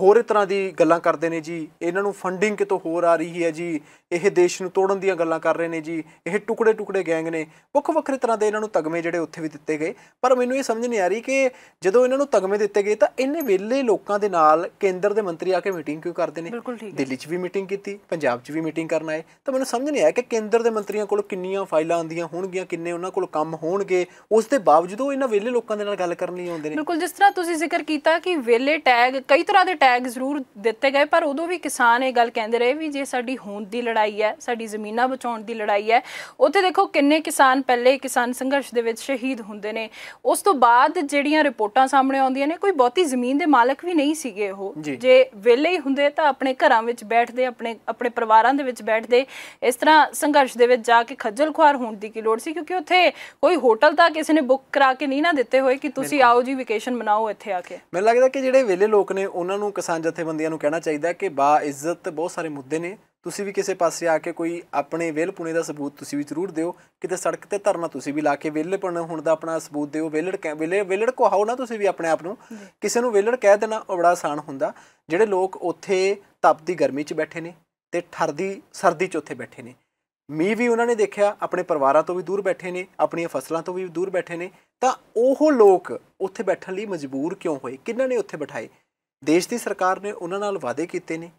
ਹੋਰ ਤਰ੍ਹਾਂ ਦੀ ਗੱਲਾਂ ਕਰਦੇ ਨੇ ਜੀ ਇਹਨਾਂ ਨੂੰ ਫੰਡਿੰਗ ਕਿਤੋਂ ਹੋਰ ਆ ਰਹੀ ਹੈ ਜੀ ਇਹ ਦੇਸ਼ ਨੂੰ ਤੋੜਨ ਦੀਆਂ ਗੱਲਾਂ ਕਰ ਰਹੇ ਨੇ ਜੀ ਇਹ ਟੁਕੜੇ ਟੁਕੜੇ ਗੈਂਗ ਨੇ। ਵੱਖ ਵੱਖਰੇ ਤਰ੍ਹਾਂ ਦੇ ਇਹਨਾਂ ਨੂੰ ਤਗਮੇ ਜਿਹੜੇ ਉੱਥੇ ਵੀ ਦਿੱਤੇ ਗਏ। ਪਰ ਮੈਨੂੰ ਇਹ ਸਮਝ ਨਹੀਂ ਆ ਰਹੀ ਕਿ ਜਦੋਂ ਇਹਨਾਂ ਨੂੰ ਤਗਮੇ ਦਿੱਤੇ ਗਏ ਤਾਂ ਇੰਨੇ ਵਿਹਲੇ ਲੋਕਾਂ ਦੇ ਨਾਲ ਕੇਂਦਰ ਦੇ ਮੰਤਰੀ ਆ ਕੇ ਮੀਟਿੰਗ ਕਿਉਂ ਕਰਦੇ ਨੇ? ਦਿੱਲੀ 'ਚ ਵੀ ਮੀਟਿੰਗ ਕੀਤੀ ਪੰਜਾਬ 'ਚ ਵੀ ਮੀਟਿੰਗ ਕਰਨ ਆਏ। ਤਾਂ ਮੈਨੂੰ ਸਮਝ ਨਹੀਂ ਆਇਆ ਕਿ ਕੇਂਦਰ ਦੇ ਮੰਤਰੀਆਂ ਕੋਲ ਕਿੰਨੀਆਂ ਫਾਈਲਾਂ ਆਉਂਦੀਆਂ ਹੋਣਗੀਆਂ ਕਿੰਨੇ ਉਹਨਾਂ ਕੋਲ ਕੰਮ ਹੋਣਗੇ। ਉਸ ਦੇ ਬਾਵਜੂਦ ਉਹ ਇਹਨਾਂ ਵਿਹਲੇ ਲੋਕਾਂ ਦੇ ਨਾਲ ਗੱਲ ਕਰਨ ਲਈ ਆਉਂਦੇ ਨੇ।
ਬਿਲਕੁਲ ਜਿਸ ਤਰ੍ਹਾਂ ਤੁਸੀਂ ਜ਼ਿਕਰ ਕੀਤਾ ਕਿ ਵੇਲੇ ਟੈਗ ਕਈ ਤਰ੍ਹਾਂ ਦੇ ਟੈਗ ਜ਼ਰੂਰ ਦਿੱਤੇ ਗਏ ਪਰ ਉਦੋਂ ਵੀ ਕਿਸਾਨ ਇਹ ਗੱਲ ਕਹਿੰਦੇ ਰਹੇ ਵੀ ਜੇ ਸਾਡੀ ਹੋਂਦ ਦੀ ਲੜਾਈ ਹੈ ਸਾਡੀ ਜ਼ਮੀਨਾਂ ਬਚਾਉਣ ਦੀ ਲੜਾਈ ਹੈ। ਉੱਥੇ ਦੇਖੋ ਕਿੰਨੇ ਕਿਸਾਨ ਪਹਿਲੇ ਕਿਸਾਨ ਸੰਘਰਸ਼ ਦੇ ਵਿੱਚ ਸ਼ਹੀਦ ਹੁੰਦੇ ਨੇ। ਉਸ ਤੋਂ ਬਾਅਦ ਜਿਹੜੀਆਂ ਰਿਪੋਰਟਾਂ ਸਾਹਮਣੇ ਆਉਂਦੀਆਂ ਨੇ ਕੋਈ ਬਹੁਤੀ ਜ਼ਮੀਨ ਦੇ ਮਾਲਕ ਵੀ ਨਹੀਂ ਸੀਗੇ ਉਹ।
ਜੀ।
ਜੇ ਵਿਹਲੇ ਹੀ ਹੁੰਦੇ ਤਾਂ ਆਪਣੇ ਘਰਾਂ ਵਿੱਚ ਬੈਠਦੇ ਆਪਣੇ ਆਪਣੇ ਪਰਿਵਾਰਾਂ ਦੇ ਵਿੱਚ ਬੈਠਦੇ ਇਸ ਤਰ੍ਹਾਂ ਸੰਘਰਸ਼ ਦੇ ਵਿੱਚ ਜਾ ਕੇ ਖੱਜਲ ਖੁਆਰ ਹੋਣ ਦੀ ਕੀ ਲੋੜ ਸੀ? ਕਿਉਂਕਿ ਉੱਥੇ ਕੋਈ ਹੋਟਲ ਤਾਂ ਕਿਸੇ ਨੇ ਬੁੱਕ ਕਰਾ ਕੇ ਨਹੀਂ ਨਾ ਦਿੱਤੇ ਹੋਏ ਕਿ ਤੁਸੀਂ ਆਓ ਜੀ ਵਕੇਸ਼ਨ ਮਨਾਓ ਇੱਥੇ ਆ ਕੇ।
ਮੈਨੂੰ ਲੱਗਦਾ ਕਿ ਜਿਹੜੇ ਵਿਹਲੇ ਲੋਕ ਨੇ ਉਹਨਾਂ ਨੂੰ ਕਿਸਾਨ ਜਥੇਬੰਦੀਆਂ ਨੂੰ ਕਹਿਣਾ ਚਾਹੀਦਾ ਕਿ ਬਾ ਇੱਜ਼ਤ ਬਹੁਤ ਸਾਰੇ ਮੁੱਦੇ ਨੇ। ਤੁਸੀਂ ਵੀ ਕਿਸੇ ਪਾਸੇ ਆ ਕੇ ਕੋਈ ਆਪਣੇ ਵਿਹਲਪੁਣੇ ਦਾ ਸਬੂਤ ਤੁਸੀਂ ਵੀ ਜ਼ਰੂਰ ਦਿਓ। ਕਿਤੇ ਸੜਕ ਤੇ ਧਰਨਾ ਤੁਸੀਂ ਵੀ ਲਾ ਕੇ ਵਿਹਲੇਪਣ ਹੋਣ ਦਾ ਆਪਣਾ ਸਬੂਤ ਦਿਓ। ਵਿਹਲੜ ਵਿਹਲੇ ਵਿਹਲੜ ਕਹਾਓ ਨਾ ਤੁਸੀਂ ਵੀ ਆਪਣੇ ਆਪ ਨੂੰ। ਕਿਸੇ ਨੂੰ ਵਿਹਲੜ ਕਹਿ ਦੇਣਾ ਉਹ ਬੜਾ ਆਸਾਨ ਹੁੰਦਾ। ਜਿਹੜੇ ਲੋਕ ਉੱਥੇ ਤਪਦੀ ਗਰਮੀ 'ਚ ਬੈਠੇ ਨੇ ਤੇ ਠਰਦੀ ਸਰਦੀ 'ਚ ਉੱਥੇ ਬੈਠੇ ਨੇ। ਮੀਂਹ ਵੀ ਉਹਨਾਂ ਨੇ ਦੇਖਿਆ ਆਪਣੇ ਪਰਿਵਾਰਾਂ ਤੋਂ ਵੀ ਦੂਰ ਬੈਠੇ ਨੇ ਆਪਣੀਆਂ ਫਸਲਾਂ ਤੋਂ ਵੀ ਦੂਰ ਬੈਠੇ ਨੇ। ਤਾਂ ਉਹ ਲੋਕ ਉੱਥੇ ਬੈਠਣ ਲਈ ਮਜਬੂਰ ਕਿਉਂ ਹੋਏ? ਕਿੰਨਾਂ ਨੇ ਉੱਥੇ ਬਿਠਾਏ? ਦੇਸ਼ ਦੀ ਸਰਕਾਰ ਨੇ ਉਹਨਾਂ ਨਾਲ ਵਾਅਦੇ ਕੀਤੇ ਨੇ।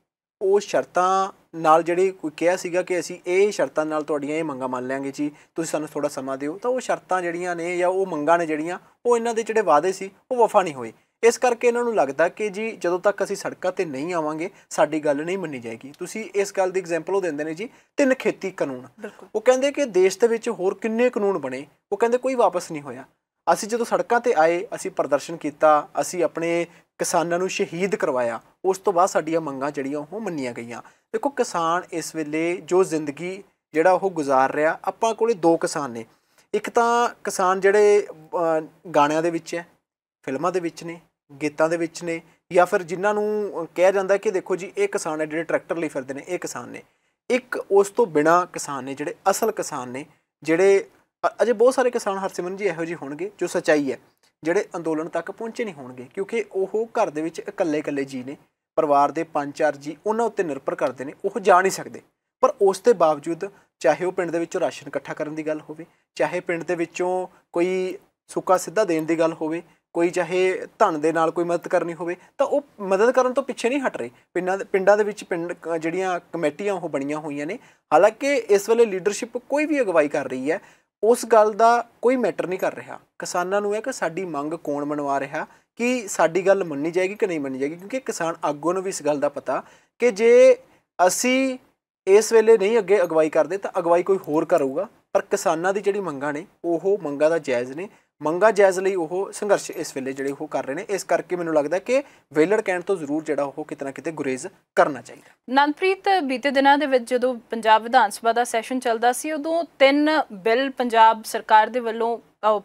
ਉਹ ਸ਼ਰਤਾਂ ਨਾਲ ਜਿਹੜੀ ਕੋਈ ਕਿਹਾ ਸੀਗਾ ਕਿ ਅਸੀਂ ਇਹ ਸ਼ਰਤਾਂ ਨਾਲ ਤੁਹਾਡੀਆਂ ਇਹ ਮੰਗਾਂ ਮੰਨ ਲਾਂਗੇ ਜੀ ਤੁਸੀਂ ਸਾਨੂੰ ਥੋੜਾ ਸਮਾਂ ਦਿਓ ਤਾਂ ਉਹ ਸ਼ਰਤਾਂ ਜਿਹੜੀਆਂ ਨੇ ਜਾਂ ਉਹ ਮੰਗਾਂ ਨੇ ਜਿਹੜੀਆਂ ਉਹ ਇਹਨਾਂ ਦੇ ਜਿਹੜੇ ਵਾਅਦੇ ਸੀ ਉਹ ਵਫਾ ਨਹੀਂ ਹੋਏ। ਇਸ ਕਰਕੇ ਇਹਨਾਂ ਨੂੰ ਲੱਗਦਾ ਕਿ ਜੀ ਜਦੋਂ ਤੱਕ ਅਸੀਂ ਸੜਕਾਂ ਤੇ ਨਹੀਂ ਆਵਾਂਗੇ ਸਾਡੀ ਗੱਲ ਨਹੀਂ ਮੰਨੀ ਜਾਏਗੀ। ਤੁਸੀਂ ਇਸ ਗੱਲ ਦੀ ਐਗਜ਼ਾਮਪਲ ਉਹ ਦਿੰਦੇ ਨੇ ਜੀ ਤਿੰਨ ਖੇਤੀ ਕਾਨੂੰਨ। ਉਹ ਕਹਿੰਦੇ ਕਿ ਦੇਸ਼ ਦੇ ਵਿੱਚ ਹੋਰ ਕਿੰਨੇ ਕਾਨੂੰਨ ਬਣੇ ਉਹ ਕਹਿੰਦੇ ਕੋਈ ਵਾਪਸ ਨਹੀਂ ਹੋਇਆ। ਅਸੀਂ ਜਦੋਂ ਸੜਕਾਂ ਤੇ ਆਏ, ਅਸੀਂ ਪ੍ਰਦਰਸ਼ਨ ਕੀਤਾ, ਅਸੀਂ ਆਪਣੇ ਕਿਸਾਨਾਂ ਨੂੰ ਸ਼ਹੀਦ ਕਰਵਾਇਆ, ਉਸ ਤੋਂ ਬਾਅਦ ਸਾਡੀਆਂ ਮੰਗਾਂ ਜਿਹੜੀਆਂ ਉਹ ਮੰਨੀਆਂ ਗਈਆਂ। ਦੇਖੋ, ਕਿਸਾਨ ਇਸ ਵੇਲੇ ਜੋ ਜ਼ਿੰਦਗੀ ਜਿਹੜਾ ਉਹ ਗੁਜ਼ਾਰ ਰਿਹਾ, ਆਪਾਂ ਕੋਲੇ ਦੋ ਕਿਸਾਨ ਨੇ। ਇੱਕ ਤਾਂ ਕਿਸਾਨ ਜਿਹੜੇ ਗਾਣਿਆਂ ਦੇ ਵਿੱਚ ਹੈ, ਫਿਲਮਾਂ ਦੇ ਵਿੱਚ ਨੇ, ਗੀਤਾਂ ਦੇ ਵਿੱਚ ਨੇ, ਜਾਂ ਫਿਰ ਜਿਨ੍ਹਾਂ ਨੂੰ ਕਿਹਾ ਜਾਂਦਾ ਕਿ ਦੇਖੋ ਜੀ, ਇਹ ਕਿਸਾਨ ਹੈ ਜਿਹੜੇ ਟਰੈਕਟਰ ਲਈ ਫਿਰਦੇ ਨੇ, ਇਹ ਕਿਸਾਨ ਨੇ। ਇੱਕ ਉਸ ਤੋਂ ਬਿਨਾ ਕਿਸਾਨ ਨੇ, ਜਿਹੜੇ ਅਸਲ ਕਿਸਾਨ ਨੇ, ਜਿਹੜੇ ਅਜੇ ਬਹੁਤ ਸਾਰੇ ਕਿਸਾਨ ਹਰਸਿਮਰਨ ਜੀ ਇਹੋ ਜਿਹੇ ਹੋਣਗੇ ਜੋ ਸਚਾਈ ਹੈ, ਜਿਹੜੇ ਅੰਦੋਲਨ ਤੱਕ ਪਹੁੰਚੇ ਨਹੀਂ ਹੋਣਗੇ, ਕਿਉਂਕਿ ਉਹ ਘਰ ਦੇ ਵਿੱਚ ਇਕੱਲੇ ਇਕੱਲੇ ਜੀ ਨੇ, ਪਰਿਵਾਰ ਦੇ ਪੰਜ ਚਾਰ ਜੀ, ਉਹਨਾਂ ਉੱਤੇ ਨਿਰਭਰ ਕਰਦੇ ਨੇ, ਉਹ ਜਾ ਨਹੀਂ ਸਕਦੇ। ਪਰ ਉਸ ਦੇ ਬਾਵਜੂਦ ਚਾਹੇ ਉਹ ਪਿੰਡ ਦੇ ਵਿੱਚੋਂ ਰਾਸ਼ਨ ਇਕੱਠਾ ਕਰਨ ਦੀ ਗੱਲ ਹੋਵੇ, ਚਾਹੇ ਪਿੰਡ ਦੇ ਵਿੱਚੋਂ ਕੋਈ ਸੁੱਕਾ ਸਿੱਧਾ ਦੇਣ ਦੀ ਗੱਲ ਹੋਵੇ, ਕੋਈ ਚਾਹੇ ਧਨ ਦੇ ਨਾਲ ਕੋਈ ਮਦਦ ਕਰਨੀ ਹੋਵੇ, ਤਾਂ ਉਹ ਮਦਦ ਕਰਨ ਤੋਂ ਪਿੱਛੇ ਨਹੀਂ ਹਟ ਰਹੇ। ਪਿੰਡਾਂ ਦੇ ਪਿੰਡਾਂ ਦੇ ਵਿੱਚ ਪਿੰਡ ਜਿਹੜੀਆਂ ਕਮੇਟੀਆਂ ਉਹ ਬਣੀਆਂ ਹੋਈਆਂ ਨੇ, ਹਾਲਾਂਕਿ ਇਸ ਵੇਲੇ ਲੀਡਰਸ਼ਿਪ ਕੋਈ ਵੀ ਅਗਵਾਈ ਕਰ ਰਹੀ ਹੈ ਉਸ ਗੱਲ ਦਾ ਕੋਈ ਮੈਟਰ ਨਹੀਂ ਕਰ ਰਿਹਾ। ਕਿਸਾਨਾਂ ਨੂੰ ਹੈ ਕਿ ਸਾਡੀ ਮੰਗ ਕੌਣ ਮੰਨਵਾ ਰਿਹਾ, ਕਿ ਸਾਡੀ ਗੱਲ ਮੰਨੀ ਜਾਏਗੀ ਕਿ ਨਹੀਂ ਮੰਨੀ ਜਾਏਗੀ, ਕਿਉਂਕਿ ਕਿਸਾਨ ਆਗੂ ਨੂੰ ਵੀ ਇਸ ਗੱਲ ਦਾ ਪਤਾ ਕਿ ਜੇ ਅਸੀਂ ਇਸ ਵੇਲੇ ਨਹੀਂ ਅੱਗੇ ਅਗਵਾਈ ਕਰਦੇ ਤਾਂ ਅਗਵਾਈ ਕੋਈ ਹੋਰ ਕਰੂਗਾ। ਪਰ ਕਿਸਾਨਾਂ ਦੀ ਜਿਹੜੀ ਮੰਗਾਂ ਨੇ, ਉਹ ਮੰਗਾਂ ਦਾ ਜਾਇਜ਼ ਨੇ। ਮੰਗਾਂ ਜਾਇਜ਼ ਲਈ ਉਹ ਸੰਘਰਸ਼ ਇਸ ਵੇਲੇ ਜਿਹੜੇ ਉਹ ਕਰ ਰਹੇ ਨੇ। ਇਸ ਕਰਕੇ ਮੈਨੂੰ ਲੱਗਦਾ ਕਿ ਵੇਲੜ ਕਹਿਣ ਤੋਂ ਜ਼ਰੂਰ ਜਿਹੜਾ ਉਹ ਕਿਤੇ ਨਾ ਕਿਤੇ ਗੁਰੇਜ਼ ਕਰਨਾ ਚਾਹੀਦਾ।
ਨੰਦਪ੍ਰੀਤ ਬੀਤੇ ਦਿਨਾਂ ਦੇ ਵਿੱਚ ਜਦੋਂ ਪੰਜਾਬ ਵਿਧਾਨ ਸਭਾ ਦਾ ਸੈਸ਼ਨ ਚੱਲਦਾ ਸੀ, ਉਦੋਂ ਤਿੰਨ ਬਿੱਲ ਪੰਜਾਬ ਸਰਕਾਰ ਦੇ ਵੱਲੋਂ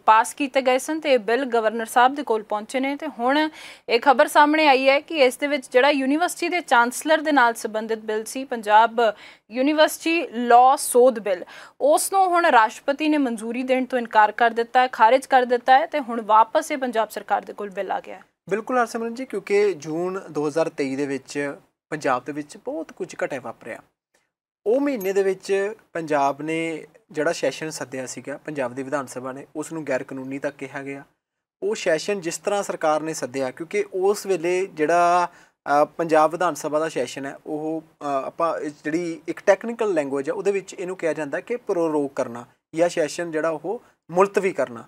ਪਾਸ ਕੀਤੇ ਗਏ ਸਨ ਤੇ ਇਹ ਬਿੱਲ ਗਵਰਨਰ ਸਾਹਿਬ ਦੇ ਕੋਲ ਪਹੁੰਚੇ ਨੇ ਤੇ ਹੁਣ ਇਹ ਖਬਰ ਸਾਹਮਣੇ ਆਈ ਹੈ ਕਿ ਇਸ ਦੇ ਵਿੱਚ ਜਿਹੜਾ ਯੂਨੀਵਰਸਿਟੀ ਦੇ ਚਾਂਸਲਰ ਦੇ ਨਾਲ ਸੰਬੰਧਿਤ ਬਿੱਲ ਸੀ, ਪੰਜਾਬ ਯੂਨੀਵਰਸਿਟੀ ਲਾਅ ਸੋਧ ਬਿੱਲ। ਉਸ ਨੂੰ ਹੁਣ ਰਾਸ਼ਟਰਪਤੀ ਨੇ ਮਨਜ਼ੂਰੀ ਦੇਣ ਤੋਂ ਇਨਕਾਰ ਕਰ ਦਿੱਤਾ ਹੈ, ਖਾਰਜ ਕਰ ਦਿੱਤਾ ਹੈ ਤੇ ਹੁਣ ਵਾਪਸ ਇਹ ਪੰਜਾਬ ਸਰਕਾਰ ਦੇ ਕੋਲ ਬਿੱਲ ਆ ਗਿਆ ਹੈ।
ਬਿਲਕੁਲ ਹਰਸਿਮਰਨ ਜੀ, ਕਿਉਂਕਿ ਜੂਨ 2023 ਦੇ ਵਿੱਚ ਪੰਜਾਬ ਦੇ ਵਿੱਚ ਬਹੁਤ ਕੁਝ ਘਟਿਆ ਵਾਪਰਿਆ। ਉਹ ਮਹੀਨੇ ਦੇ ਵਿੱਚ ਪੰਜਾਬ ਨੇ ਜਿਹੜਾ ਸੈਸ਼ਨ ਸੱਦਿਆ ਸੀਗਾ, ਪੰਜਾਬ ਦੀ ਵਿਧਾਨ ਸਭਾ ਨੇ ਉਸ ਨੂੰ ਗੈਰ ਕਾਨੂੰਨੀ ਤੱਕ ਕਿਹਾ ਗਿਆ। ਉਹ ਸੈਸ਼ਨ ਜਿਸ ਤਰ੍ਹਾਂ ਸਰਕਾਰ ਨੇ ਸੱਦਿਆ, ਕਿਉਂਕਿ ਉਸ ਵੇਲੇ ਜਿਹੜਾ ਪੰਜਾਬ ਵਿਧਾਨ ਸਭਾ ਦਾ ਸੈਸ਼ਨ ਹੈ, ਉਹ ਆਪਾਂ ਜਿਹੜੀ ਇੱਕ ਟੈਕਨੀਕਲ ਲੈਂਗੁਏਜ ਹੈ, ਉਹਦੇ ਵਿੱਚ ਇਹਨੂੰ ਕਿਹਾ ਜਾਂਦਾ ਕਿ ਪ੍ਰੋਰੋਗ ਕਰਨਾ, ਜਾਂ ਸੈਸ਼ਨ ਜਿਹੜਾ ਉਹ ਮੁਲਤਵੀ ਕਰਨਾ।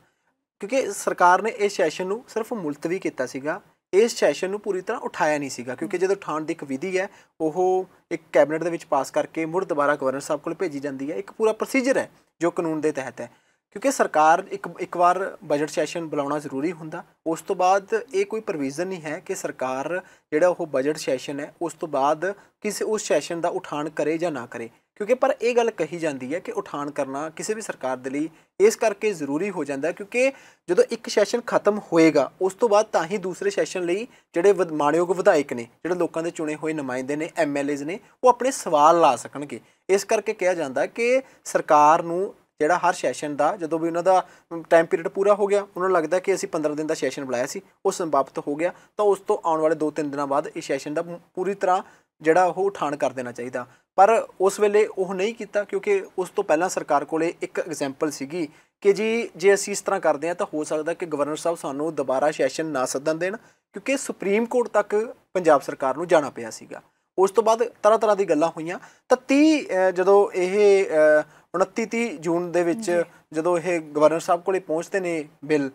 ਕਿਉਂਕਿ ਸਰਕਾਰ ਨੇ ਇਸ ਸੈਸ਼ਨ ਨੂੰ ਸਿਰਫ ਮੁਲਤਵੀ ਕੀਤਾ ਸੀਗਾ ਇਸ ਸੈਸ਼ਨ ਨੂੰ ਪੂਰੀ ਤਰ੍ਹਾਂ ਉਠਾਇਆ ਨਹੀਂ ਸੀਗਾ, ਕਿਉਂਕਿ ਜਦੋਂ ਉਠਾਉਣ ਦੀ ਇੱਕ ਵਿਧੀ ਹੈ, ਉਹ ਇੱਕ ਕੈਬਨਿਟ ਦੇ ਵਿੱਚ ਪਾਸ ਕਰਕੇ ਮੁੜ ਦੁਬਾਰਾ ਗਵਰਨਰ ਸਾਹਿਬ ਕੋਲ ਭੇਜੀ ਜਾਂਦੀ ਹੈ, ਇੱਕ ਪੂਰਾ ਪ੍ਰੋਸੀਜਰ ਹੈ, ਜੋ ਕਾਨੂੰਨ ਦੇ ਤਹਿਤ ਹੈ। ਕਿਉਂਕਿ ਸਰਕਾਰ ਇੱਕ ਇੱਕ ਵਾਰ ਬਜਟ ਸੈਸ਼ਨ ਬੁਲਾਉਣਾ ਜ਼ਰੂਰੀ ਹੁੰਦਾ, ਉਸ ਤੋਂ ਬਾਅਦ ਇਹ ਕੋਈ ਪ੍ਰੋਵੀਜ਼ਨ ਨਹੀਂ ਹੈ ਕਿ ਸਰਕਾਰ ਜਿਹੜਾ ਉਹ ਬਜਟ ਸੈਸ਼ਨ ਹੈ, ਉਸ ਤੋਂ ਬਾਅਦ ਕਿਸੇ ਉਸ ਸੈਸ਼ਨ ਦਾ ਉਠਾਣ ਕਰੇ ਜਾਂ ਨਾ ਕਰੇ। ਕਿਉਂਕਿ ਪਰ ਇਹ ਗੱਲ ਕਹੀ ਜਾਂਦੀ ਹੈ ਕਿ ਉਠਾਣ ਕਰਨਾ ਕਿਸੇ ਵੀ ਸਰਕਾਰ ਦੇ ਲਈ ਇਸ ਕਰਕੇ ਜ਼ਰੂਰੀ ਹੋ ਜਾਂਦਾ ਕਿਉਂਕਿ ਜਦੋਂ ਇੱਕ ਸੈਸ਼ਨ ਖਤਮ ਹੋਏਗਾ, ਉਸ ਤੋਂ ਬਾਅਦ ਤਾਂ ਹੀ ਦੂਸਰੇ ਸੈਸ਼ਨ ਲਈ ਜਿਹੜੇ ਵਿਧ- ਮਾਣਯੋਗ ਵਿਧਾਇਕ ਨੇ, ਜਿਹੜੇ ਲੋਕਾਂ ਦੇ ਚੁਣੇ ਹੋਏ ਨੁਮਾਇੰਦੇ ਨੇ ਐਮਐਲਏਜ਼ ਨੇ, ਉਹ ਆਪਣੇ ਸਵਾਲ ਲਾ ਸਕਣਗੇ। ਇਸ ਕਰਕੇ ਕਿਹਾ ਜਾਂਦਾ ਕਿ ਸਰਕਾਰ ਨੂੰ ਜਿਹੜਾ ਹਰ ਸੈਸ਼ਨ ਦਾ, ਜਦੋਂ ਵੀ ਉਹਨਾਂ ਦਾ ਟਾਈਮ ਪੀਰੀਅਡ ਪੂਰਾ ਹੋ ਗਿਆ, ਉਹਨਾਂ ਨੂੰ ਲੱਗਦਾ ਕਿ ਅਸੀਂ 15 ਦਿਨ ਦਾ ਸੈਸ਼ਨ ਬੁਲਾਇਆ ਸੀ, ਉਹ ਸੰਭਾਵਿਤ ਹੋ ਗਿਆ, ਤਾਂ ਉਸ ਤੋਂ ਆਉਣ ਵਾਲੇ 2-3 ਦਿਨਾਂ ਬਾਅਦ ਇਹ ਸੈਸ਼ਨ ਦਾ ਪੂਰੀ ਤਰ੍ਹਾਂ ਜਿਹੜਾ ਉਹ ਉਠਾਣ ਕਰ ਦੇਣਾ ਚਾਹੀਦਾ। ਪਰ ਉਸ ਵੇਲੇ ਉਹ ਨਹੀਂ ਕੀਤਾ ਕਿਉਂਕਿ ਉਸ ਤੋਂ ਪਹਿਲਾਂ ਸਰਕਾਰ ਕੋਲੇ ਇੱਕ ਐਗਜ਼ਾਮਪਲ ਸੀਗੀ ਕਿ ਜੀ ਜੇ ਅਸੀਂ ਇਸ ਤਰ੍ਹਾਂ ਕਰਦੇ ਹਾਂ ਤਾਂ ਹੋ ਸਕਦਾ ਕਿ ਗਵਰਨਰ ਸਾਹਿਬ ਸਾਨੂੰ ਦੁਬਾਰਾ ਸੈਸ਼ਨ ਨਾ ਸੱਦਣ ਦੇਣ ਕਿਉਂਕਿ ਸੁਪਰੀਮ ਕੋਰਟ ਤੱਕ ਪੰਜਾਬ ਸਰਕਾਰ ਨੂੰ ਜਾਣਾ ਪਿਆ ਸੀਗਾ। ਉਸ ਤੋਂ ਬਾਅਦ ਤਰ੍ਹਾਂ ਤਰ੍ਹਾਂ ਦੀ ਗੱਲਾਂ ਹੋਈਆਂ। ਤਾਂ 30 ਅਹ, ਜਦੋਂ ਇਹ ਅਹ, 29 30 ਜੂਨ ਦੇ ਵਿੱਚ ਜਦੋਂ ਇਹ ਗਵਰਨਰ ਸਾਹਿਬ ਕੋਲੇ ਪਹੁੰਚਦੇ ਨੇ ਬਿੱਲ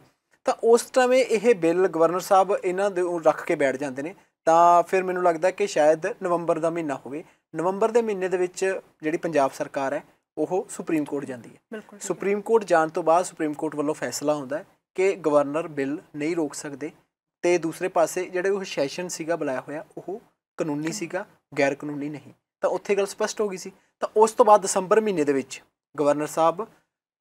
ਤਾਂ ਉਸ ਸਮੇਂ ਇਹ ਬਿੱਲ ਗਵਰਨਰ ਸਾਹਿਬ ਇਹਨਾਂ ਦੇ ਰੱਖ ਕੇ ਬੈਠ ਜਾਂਦੇ ਨੇ। ਤਾਂ ਫਿਰ ਮੈਨੂੰ ਲੱਗਦਾ ਕਿ ਸ਼ਾਇਦ ਨਵੰਬਰ ਦਾ ਮਹੀਨਾ ਹੋਵੇ। ਨਵੰਬਰ ਦੇ ਮਹੀਨੇ ਦੇ ਵਿੱਚ ਜਿਹੜੀ ਪੰਜਾਬ ਸਰਕਾਰ ਹੈ ਉਹ ਸੁਪਰੀਮ ਕੋਰਟ ਜਾਂਦੀ ਹੈ। ਸੁਪਰੀਮ ਕੋਰਟ ਜਾਣ ਤੋਂ ਬਾਅਦ ਸੁਪਰੀਮ ਕੋਰਟ ਵੱਲੋਂ ਫੈਸਲਾ ਹੁੰਦਾ ਹੈ ਕਿ ਗਵਰਨਰ ਬਿੱਲ ਨਹੀਂ ਰੋਕ ਸਕਦੇ ਤੇ ਦੂਸਰੇ ਪਾਸੇ ਜਿਹੜੇ ਉਹ ਸੈਸ਼ਨ ਸੀਗਾ ਬੁਲਾਇਆ ਹੋਇਆ ਉਹ ਕਾਨੂੰਨੀ ਸੀਗਾ ਗੈਰ ਕਾਨੂੰਨੀ ਨਹੀਂ। ਤਾਂ ਉੱਥੇ ਗੱਲ ਸਪਸ਼ਟ ਹੋ ਗਈ ਸੀ। ਤਾਂ ਉਸ ਤੋਂ ਬਾਅਦ ਦਸੰਬਰ ਮਹੀਨੇ ਦੇ ਵਿੱਚ ਗਵਰਨਰ ਸਾਹਿਬ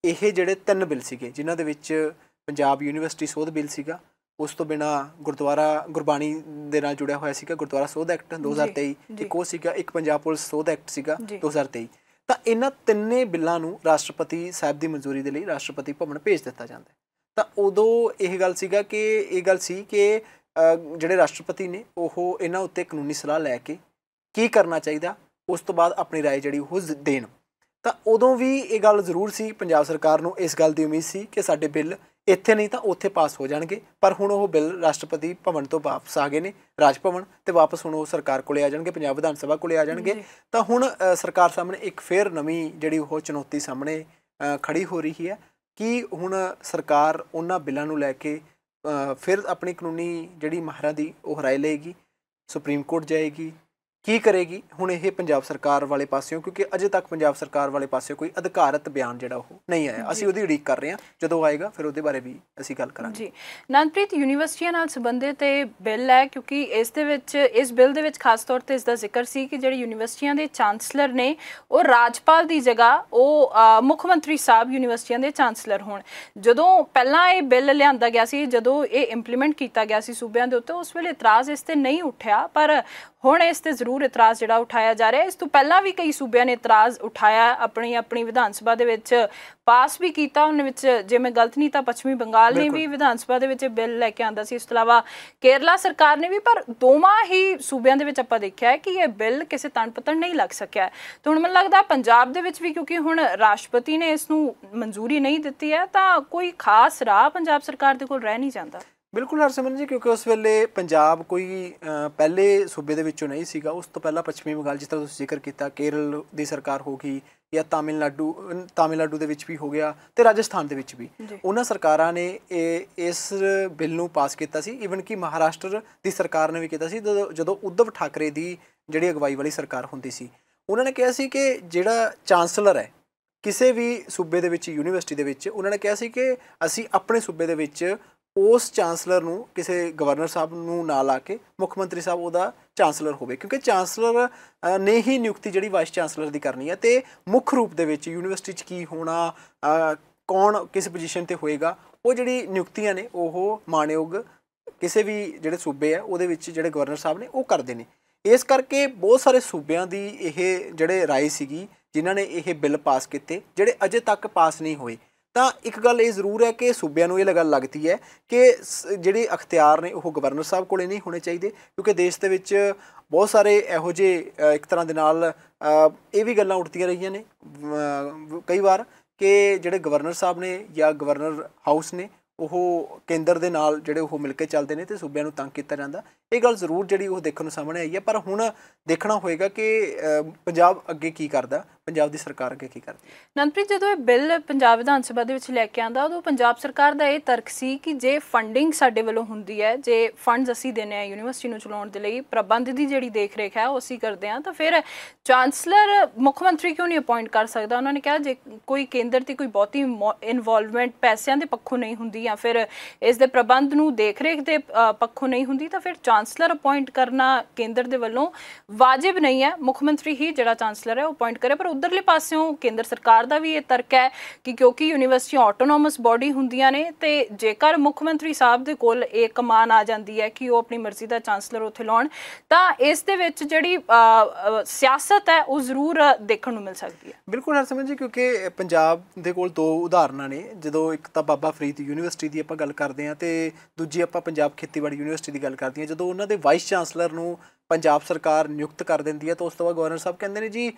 ਇਹ ਜਿਹੜੇ ਤਿੰਨ ਬਿੱਲ ਸੀਗੇ ਜਿਨ੍ਹਾਂ ਦੇ ਵਿੱਚ ਪੰਜਾਬ ਯੂਨੀਵਰਸਿਟੀ ਸੋਧ ਬਿੱਲ ਸੀਗਾ ਉਸ ਤੋਂ ਬਿਨਾ ਗੁਰਦੁਆਰਾ ਗੁਰਬਾਣੀ ਦੇ ਨਾਲ ਜੁੜਿਆ ਹੋਇਆ ਸੀਗਾ ਗੁਰਦੁਆਰਾ ਸੋਧ ਐਕਟ 2023
ਜੀ।
ਇੱਕ ਉਹ ਸੀਗਾ ਇੱਕ ਪੰਜਾਬ ਪੁਲਿਸ ਸੋਧ ਐਕਟ ਸੀਗਾ
ਜੀ।
2023 ਤਾਂ ਇਹਨਾਂ ਤਿੰਨੇ ਬਿੱਲਾਂ ਨੂੰ ਰਾਸ਼ਟਰਪਤੀ ਸਾਹਿਬ ਦੀ ਮਨਜ਼ੂਰੀ ਦੇ ਲਈ ਰਾਸ਼ਟਰਪਤੀ ਭਵਨ ਭੇਜ ਦਿੱਤਾ ਜਾਂਦਾ ਹੈ ਤਾਂ ਉਦੋਂ ਇਹ ਗੱਲ ਸੀਗਾ ਕਿ ਇਹ ਗੱਲ ਸੀ ਕਿ ਅ, ਜਿਹੜੇ ਰਾਸ਼ਟਰਪਤੀ ਨੇ ਉਹ ਇਹਨਾਂ ਉੱਤੇ ਕਾਨੂੰਨੀ ਸਲਾਹ ਲੈ ਕੇ ਕੀ ਕਰਨਾ ਚਾਹੀਦਾ ਉਸ ਤੋਂ ਬਾਅਦ ਆਪਣੀ رائے ਜਿਹੜੀ ਉਹ ਜ਼- ਦੇਣ ਤਾਂ ਉਦੋਂ ਵੀ ਇਹ ਗੱਲ ਜ਼ਰੂਰ ਸੀ ਪੰਜਾਬ ਸਰਕਾਰ ਨੂੰ ਇਸ ਗੱਲ ਦੀ ਉਮੀਦ ਸੀ ਕਿ ਸਾਡੇ ਬਿੱਲ ਇੱਥੇ ਨਹੀਂ ਤਾਂ ਉੱਥੇ ਪਾਸ ਹੋ ਜਾਣਗੇ। ਪਰ ਹੁਣ ਉਹ ਬਿੱਲ ਰਾਸ਼ਟਰਪਤੀ ਭਵਨ ਤੋਂ ਵਾਪਸ ਆ ਗਏ ਨੇ ਰਾਜ ਭਵਨ ਤੇ ਵਾਪਸ ਹੁਣ ਉਹ ਸਰਕਾਰ ਕੋਲੇ ਆ ਜਾਣਗੇ ਪੰਜਾਬ ਵਿਧਾਨ ਸਭਾ ਕੋਲੇ ਆ ਜਾਣਗੇ। ਤਾਂ ਹੁਣ ਸਰਕਾਰ ਸਾਹਮਣੇ ਇੱਕ ਫੇਰ ਨਵੀਂ ਜਿਹੜੀ ਉਹ ਚੁਣੌਤੀ ਸਾਹਮਣੇ ਖੜੀ ਹੋ ਰਹੀ ਹੈ ਕਿ ਹੁਣ ਸਰਕਾਰ ਉਹਨਾਂ ਬਿੱਲਾਂ ਨੂੰ ਲੈ ਕੇ ਫਿਰ ਆਪਣੀ ਕਾਨੂੰਨੀ ਜਿਹੜੀ ਮਾਹਰਾਂ ਦੀ ਉਹ ਰਾਏ ਲਏਗੀ ਸੁਪਰੀਮ ਕੋਰਟ ਜਾਏਗੀ ਕੀ ਕਰੇਗੀ ਹੁਣ ਇਹ ਪੰਜਾਬ ਸਰਕਾਰ ਵਾਲੇ ਪਾਸਿਓਂ? ਕਿਉਂਕਿ ਅਜੇ ਤੱਕ ਪੰਜਾਬ ਸਰਕਾਰ ਵਾਲੇ ਪਾਸਿਓਂ ਕੋਈ ਅਧਿਕਾਰਤ ਬਿਆਨ ਜਿਹੜਾ ਉਹ ਨਹੀਂ ਆਇਆ। ਅਸੀਂ ਉਹਦੀ ਉਡੀਕ ਕਰ ਰਹੇ ਹਾਂ। ਜਦੋਂ ਆਏਗਾ ਫਿਰ ਉਹਦੇ ਬਾਰੇ ਵੀ ਅਸੀਂ ਗੱਲ ਕਰਾਂਗੇ।
ਜੀ। ਨਨਪ੍ਰੀਤ ਯੂਨੀਵਰਸਿਟੀਆਂ ਨਾਲ ਸੰਬੰਧਿਤ ਇਹ ਬਿੱਲ ਹੈ ਕਿਉਂਕਿ ਇਸ ਦੇ ਵਿੱਚ ਇਸ ਬਿੱਲ ਦੇ ਵਿੱਚ ਖਾਸ ਤੌਰ ਤੇ ਇਸ ਦਾ ਜ਼ਿਕਰ ਸੀ ਕਿ ਜਿਹੜੇ ਯੂਨੀਵਰਸਿਟੀਆਂ ਦੇ ਚਾਂਸਲਰ ਨੇ ਉਹ ਰਾਜਪਾਲ ਦੀ ਜਗ੍ਹਾ ਉਹ ਮੁੱਖ ਮੰਤਰੀ ਸਾਹਿਬ ਯੂਨੀਵਰਸਿਟੀਆਂ ਦੇ ਚਾਂਸਲਰ ਹੋਣ। ਜਦੋਂ ਪਹਿਲਾਂ ਇਹ ਬਿੱਲ ਲਿਆਂਦਾ ਗਿਆ ਸੀ ਜਦੋਂ ਇਹ ਇੰਪਲੀਮੈਂਟ ਕੀਤਾ ਗਿਆ ਸੀ ਸੂਬਿਆਂ ਦੇ ਉੱਤੇ ਉਸ ਵੇਲੇ ਇਤਰਾਜ਼ ਇਸ ਤੇ ਨਹੀਂ ਉੱਠਿਆ ਪਰ ਹੁਣ ਇਸ ਤੇ ਜ਼ਰੂਰ ਇਤਰਾਜ਼ ਜਿਹੜਾ ਉਠਾਇਆ ਜਾ ਰਿਹਾ ਇਸ ਤੋਂ ਪਹਿਲਾਂ ਵੀ ਕਈ ਸੂਬਿਆਂ ਨੇ ਇਤਰਾਜ਼ ਉਠਾਇਆ ਆਪਣੀ ਆਪਣੀ ਵਿਧਾਨ ਸਭਾ ਦੇ ਵਿੱਚ ਪਾਸ ਵੀ ਕੀਤਾ ਉਹਨਾਂ ਵਿੱਚ ਜੇ ਮੈਂ ਗਲਤ ਨਹੀਂ ਤਾਂ ਪੱਛਮੀ ਬੰਗਾਲ ਨੇ ਵੀ ਵਿਧਾਨ ਸਭਾ ਦੇ ਵਿੱਚ ਬਿੱਲ ਲੈ ਕੇ ਆਂਦਾ ਸੀ। ਇਸ ਤੋਂ ਇਲਾਵਾ ਕੇਰਲਾ ਸਰਕਾਰ ਨੇ ਵੀ ਪਰ ਦੋਵਾਂ ਹੀ ਸੂਬਿਆਂ ਦੇ ਵਿੱਚ ਆਪਾਂ ਦੇਖਿਆ ਹੈ ਕਿ ਇਹ ਬਿੱਲ ਕਿਸੇ ਤਣਪਤਣ ਨਹੀਂ ਲੱਗ ਸਕਿਆ। ਤਾਂ ਹੁਣ ਮੈਨੂੰ ਲੱਗਦਾ ਪੰਜਾਬ ਦੇ ਵਿੱਚ ਵੀ ਕਿਉਂਕਿ ਹੁਣ ਰਾਸ਼ਟਰਪਤੀ ਨੇ ਇਸ ਨੂੰ ਮਨਜ਼ੂਰੀ ਨਹੀਂ ਦਿੱਤੀ ਹੈ ਤਾਂ ਕੋਈ ਖਾਸ ਰਾਹ ਪੰਜਾਬ ਸਰਕਾਰ ਦੇ ਕੋਲ ਰਹਿ ਨਹੀਂ ਜਾਂਦਾ।
ਬਿਲਕੁਲ ਹਰਸਿਮਰਨ ਜੀ ਕਿਉਂਕਿ ਉਸ ਵੇਲੇ ਪੰਜਾਬ ਕੋਈ ਪਹਿਲੇ ਸੂਬੇ ਦੇ ਵਿੱਚੋਂ ਨਹੀਂ ਸੀਗਾ। ਉਸ ਤੋਂ ਪਹਿਲਾਂ ਪੱਛਮੀ ਬੰਗਾਲ ਜਿਸ ਤਰ੍ਹਾਂ ਤੁਸੀਂ ਜ਼ਿਕਰ ਕੀਤਾ ਕੇਰਲ ਦੀ ਸਰਕਾਰ ਹੋ ਗਈ ਜਾਂ ਤਾਮਿਲਨਾਡੂ ਤਾਮਿਲਨਾਡੂ ਦੇ ਵਿੱਚ ਵੀ ਹੋ ਗਿਆ ਤੇ ਰਾਜਸਥਾਨ ਦੇ ਵਿੱਚ ਵੀ। ਉਹਨਾਂ ਸਰਕਾਰਾਂ ਨੇ ਇਹ ਇਸ ਬਿੱਲ ਨੂੰ ਪਾਸ ਕੀਤਾ ਸੀ। ਈਵਨ ਕਿ ਮਹਾਰਾਸ਼ਟਰ ਦੀ ਸਰਕਾਰ ਨੇ ਵੀ ਕੀਤਾ ਸੀ ਜਦੋਂ ਜਦੋਂ ਉद्धਵ ਠਾਕਰੇ ਦੀ ਜਿਹੜੀ ਅਗਵਾਈ ਵਾਲੀ ਸਰਕਾਰ ਹੁੰਦੀ ਸੀ। ਉਹਨਾਂ ਨੇ ਕਿਹਾ ਸੀ ਕਿ ਜਿਹੜਾ ਚਾਂਸਲਰ ਹੈ ਕਿਸੇ ਵੀ ਸੂਬੇ ਦੇ ਵਿੱਚ ਯੂਨੀਵਰਸਿਟੀ ਦੇ ਵਿੱਚ ਉਹਨਾਂ ਨੇ ਕਿਹਾ ਸੀ ਕਿ ਅਸੀਂ ਆਪਣੇ ਸੂਬੇ ਦੇ ਵਿੱਚ ਉਸ ਚਾਂਸਲਰ ਨੂੰ, ਕਿਸੇ ਗਵਰਨਰ ਸਾਹਿਬ ਨੂੰ ਨਾਲ ਲਾ ਕੇ ਮੁੱਖ ਮੰਤਰੀ ਸਾਹਿਬ ਉਹਦਾ ਚਾਂਸਲਰ ਹੋਵੇ। ਕਿਉਂਕਿ ਚਾਂਸਲਰ ਨੇ ਹੀ ਨਿਯੁਕਤੀ ਜਿਹੜੀ ਵਾਈਸ ਚਾਂਸਲਰ ਦੀ ਕਰਨੀ ਹੈ ਤੇ ਮੁੱਖ ਰੂਪ ਦੇ ਵਿੱਚ ਯੂਨੀਵਰਸਿਟੀ 'ਚ ਕੀ ਹੋਣਾ ਕੌਣ ਕਿਸ ਪੋਜੀਸ਼ਨ ਤੇ ਹੋਏਗਾ, ਉਹ ਜਿਹੜੀ ਨਿਯੁਕਤੀਆਂ ਨੇ, ਉਹ ਮਾਣਯੋਗ ਕਿਸੇ ਵੀ ਜਿਹੜੇ ਸੂਬੇ ਆ, ਉਹਦੇ ਵਿੱਚ ਜਿਹੜੇ ਗਵਰਨਰ ਸਾਹਿਬ ਨੇ, ਉਹ ਕਰਦੇ ਨੇ। ਇਸ ਕਰਕੇ ਬਹੁਤ ਸਾਰੇ ਸੂਬਿਆਂ ਦੀ ਇਹ ਜਿਹੜੇ ਰਾਏ ਸੀਗੀ, ਜਿਨ੍ਹਾਂ ਨੇ ਇਹ ਬਿੱਲ ਪਾਸ ਕੀਤੇ, ਜਿਹੜੇ ਅਜੇ ਤੱਕ ਪਾਸ ਨਹੀਂ ਹੋਏ ਤਾਂ ਇੱਕ ਗੱਲ ਇਹ ਜ਼ਰੂਰ ਹੈ ਕਿ ਸੂਬਿਆਂ ਨੂੰ ਇਹ ਗੱਲ ਲੱਗਦੀ ਹੈ ਕਿ ਸ- ਜਿਹੜੇ ਅਖਤਿਆਰ ਨੇ ਉਹ ਗਵਰਨਰ ਸਾਹਿਬ ਕੋਲੇ ਨਹੀਂ ਹੋਣੇ ਚਾਹੀਦੇ, ਕਿਉਂਕਿ ਦੇਸ਼ ਦੇ ਵਿੱਚ ਬਹੁਤ ਸਾਰੇ ਇਹੋ ਜਿਹੇ ਇੱਕ ਤਰ੍ਹਾਂ ਦੇ ਨਾਲ ਇਹ ਵੀ ਗੱਲਾਂ ਉੱਠਦੀਆਂ ਰਹੀਆਂ ਨੇ। ਕਈ ਵਾਰ ਕਿ ਜਿਹੜੇ ਗਵਰਨਰ ਸਾਹਿਬ ਨੇ ਜਾਂ ਗਵਰਨਰ ਹਾਊਸ ਨੇ, ਉਹ ਕੇਂਦਰ ਦੇ ਨਾਲ ਜਿਹੜੇ ਉਹ ਮਿਲ ਕੇ ਚੱਲਦੇ ਨੇ ਤੇ ਸੂਬਿਆਂ ਨੂੰ ਤੰਗ ਕੀਤਾ ਜਾਂਦਾ। ਇਹ ਗੱਲ ਜ਼ਰੂਰ ਜਿਹੜੀ ਉਹ ਦੇਖਣ ਨੂੰ ਸਾਹਮਣੇ ਆਈ ਹੈ, ਪਰ ਹੁਣ ਦੇਖਣਾ ਹੋਏਗਾ ਕਿ ਪੰਜਾਬ ਅੱਗੇ ਕੀ ਕਰਦਾ। ਪੰਜਾਬ ਦੀ ਸਰਕਾਰ ਅੱਗੇ ਕੀ ਕਰਦੀ ਹੈ?
ਨਨਪ੍ਰੀਤ ਜਦੋਂ ਇਹ ਬਿੱਲ ਪੰਜਾਬ ਵਿਧਾਨ ਸਭਾ ਦੇ ਵਿੱਚ ਲੈ ਕੇ ਆਂਦਾ ਉਦੋਂ ਪੰਜਾਬ ਸਰਕਾਰ ਦਾ ਇਹ ਤਰਕ ਸੀ ਕਿ ਜੇ ਫੰਡਿੰਗ ਸਾਡੇ ਵੱਲੋਂ ਹੁੰਦੀ ਹੈ, ਜੇ ਫੰਡਸ ਅਸੀਂ ਦੇਣੇ ਆ ਯੂਨੀਵਰਸਿਟੀ ਨੂੰ ਚਲਾਉਣ ਦੇ ਲਈ, ਪ੍ਰਬੰਧ ਦੀ ਜਿਹੜੀ ਦੇਖ ਰੇਖ ਹੈ, ਉਹ ਅਸੀਂ ਕਰਦੇ ਆ ਤਾਂ ਫਿਰ ਚਾਂਸਲਰ ਮੁੱਖ ਮੰਤਰੀ ਕਿਉਂ ਨਹੀਂ ਅਪਾਇੰਟ ਕਰ ਸਕਦਾ? ਉਹਨਾਂ ਨੇ ਕਿਹਾ, ਜੇ ਕੋਈ ਕੇਂਦਰ ਦੀ ਕੋਈ ਬਹੁਤੀ ਇਨਵੋਲਵਮੈਂਟ ਪੈਸਿਆਂ ਦੇ ਪੱਖੋਂ ਨਹੀਂ ਹੁੰਦੀ ਜਾਂ ਫਿਰ ਇਸ ਦੇ ਪ੍ਰਬੰਧ ਨੂੰ ਦੇਖ ਰੇਖ ਦੇ ਪੱਖੋਂ ਨਹੀਂ ਹੁੰਦੀ, ਤਾਂ ਫਿਰ ਚਾਂਸਲਰ ਅਪਾਇੰਟ ਕਰਨਾ ਕੇਂਦਰ ਦੇ ਵੱਲੋਂ ਵਾਜਿਬ ਨਹੀਂ ਹੈ। ਮੁੱਖ ਮੰਤਰੀ ਹੀ ਜਿਹੜਾ ਚਾਂਸਲਰ ਹੈ, ਉਹ ਅਪਾਇੰਟ ਕਰੇ, ਪਰ ਉਧਰਲੇ ਪਾਸਿਓਂ ਕੇਂਦਰ ਸਰਕਾਰ ਦਾ ਵੀ ਇਹ ਤਰਕ ਹੈ ਕਿ ਕਿਉਂਕਿ ਯੂਨੀਵਰਸਿਟੀਆਂ ਆਟੋਨੋਮਸ ਬਾਡੀ ਹੁੰਦੀਆਂ ਨੇ ਤੇ ਜੇਕਰ ਮੁੱਖ ਮੰਤਰੀ ਸਾਹਿਬ ਦੇ ਕੋਲ ਇਹ ਕਮਾਨ ਆ ਜਾਂਦੀ ਹੈ ਕਿ ਉਹ ਆਪਣੀ ਮਰਜ਼ੀ ਦਾ ਚਾਂਸਲਰ ਉੱਥੇ ਲਾਉਣ, ਤਾਂ ਇਸ ਦੇ ਵਿੱਚ ਜਿਹੜੀ ਸਿਆਸਤ ਹੈ ਉਹ ਜ਼ਰੂਰ ਦੇਖਣ ਨੂੰ ਮਿਲ ਸਕਦੀ ਹੈ।
ਬਿਲਕੁਲ ਹਰਸਿਮਰਨ ਜੀ, ਕਿਉਂਕਿ ਪੰਜਾਬ ਦੇ ਕੋਲ ਦੋ ਉਦਾਹਰਨਾਂ ਨੇ। ਜਦੋਂ ਇੱਕ ਤਾਂ ਬਾਬਾ ਫਰੀਦ ਯੂਨੀਵਰਸਿਟੀ ਦੀ ਆਪਾਂ ਗੱਲ ਕਰਦੇ ਹਾਂ ਤੇ ਦੂਜੀ ਆਪਾਂ ਪੰਜਾਬ ਖੇਤੀਬਾੜੀ ਯੂਨੀਵਰਸਿਟੀ ਦੀ ਗੱਲ ਕਰਦੇ ਹਾਂ। ਜਦੋਂ ਉਹਨਾਂ ਦੇ ਵਾਈਸ ਚਾਂਸਲਰ ਨੂੰ ਪੰਜਾਬ ਸਰਕਾਰ ਨਿਯੁਕਤ ਕਰ ਦਿੰਦੀ ਹੈ ਤਾਂ ਉਸ ਤੋਂ ਬਾਅਦ ਗਵਰਨਰ ਸਾਹਿਬ ਕਹਿੰਦੇ ਨੇ ਜੀ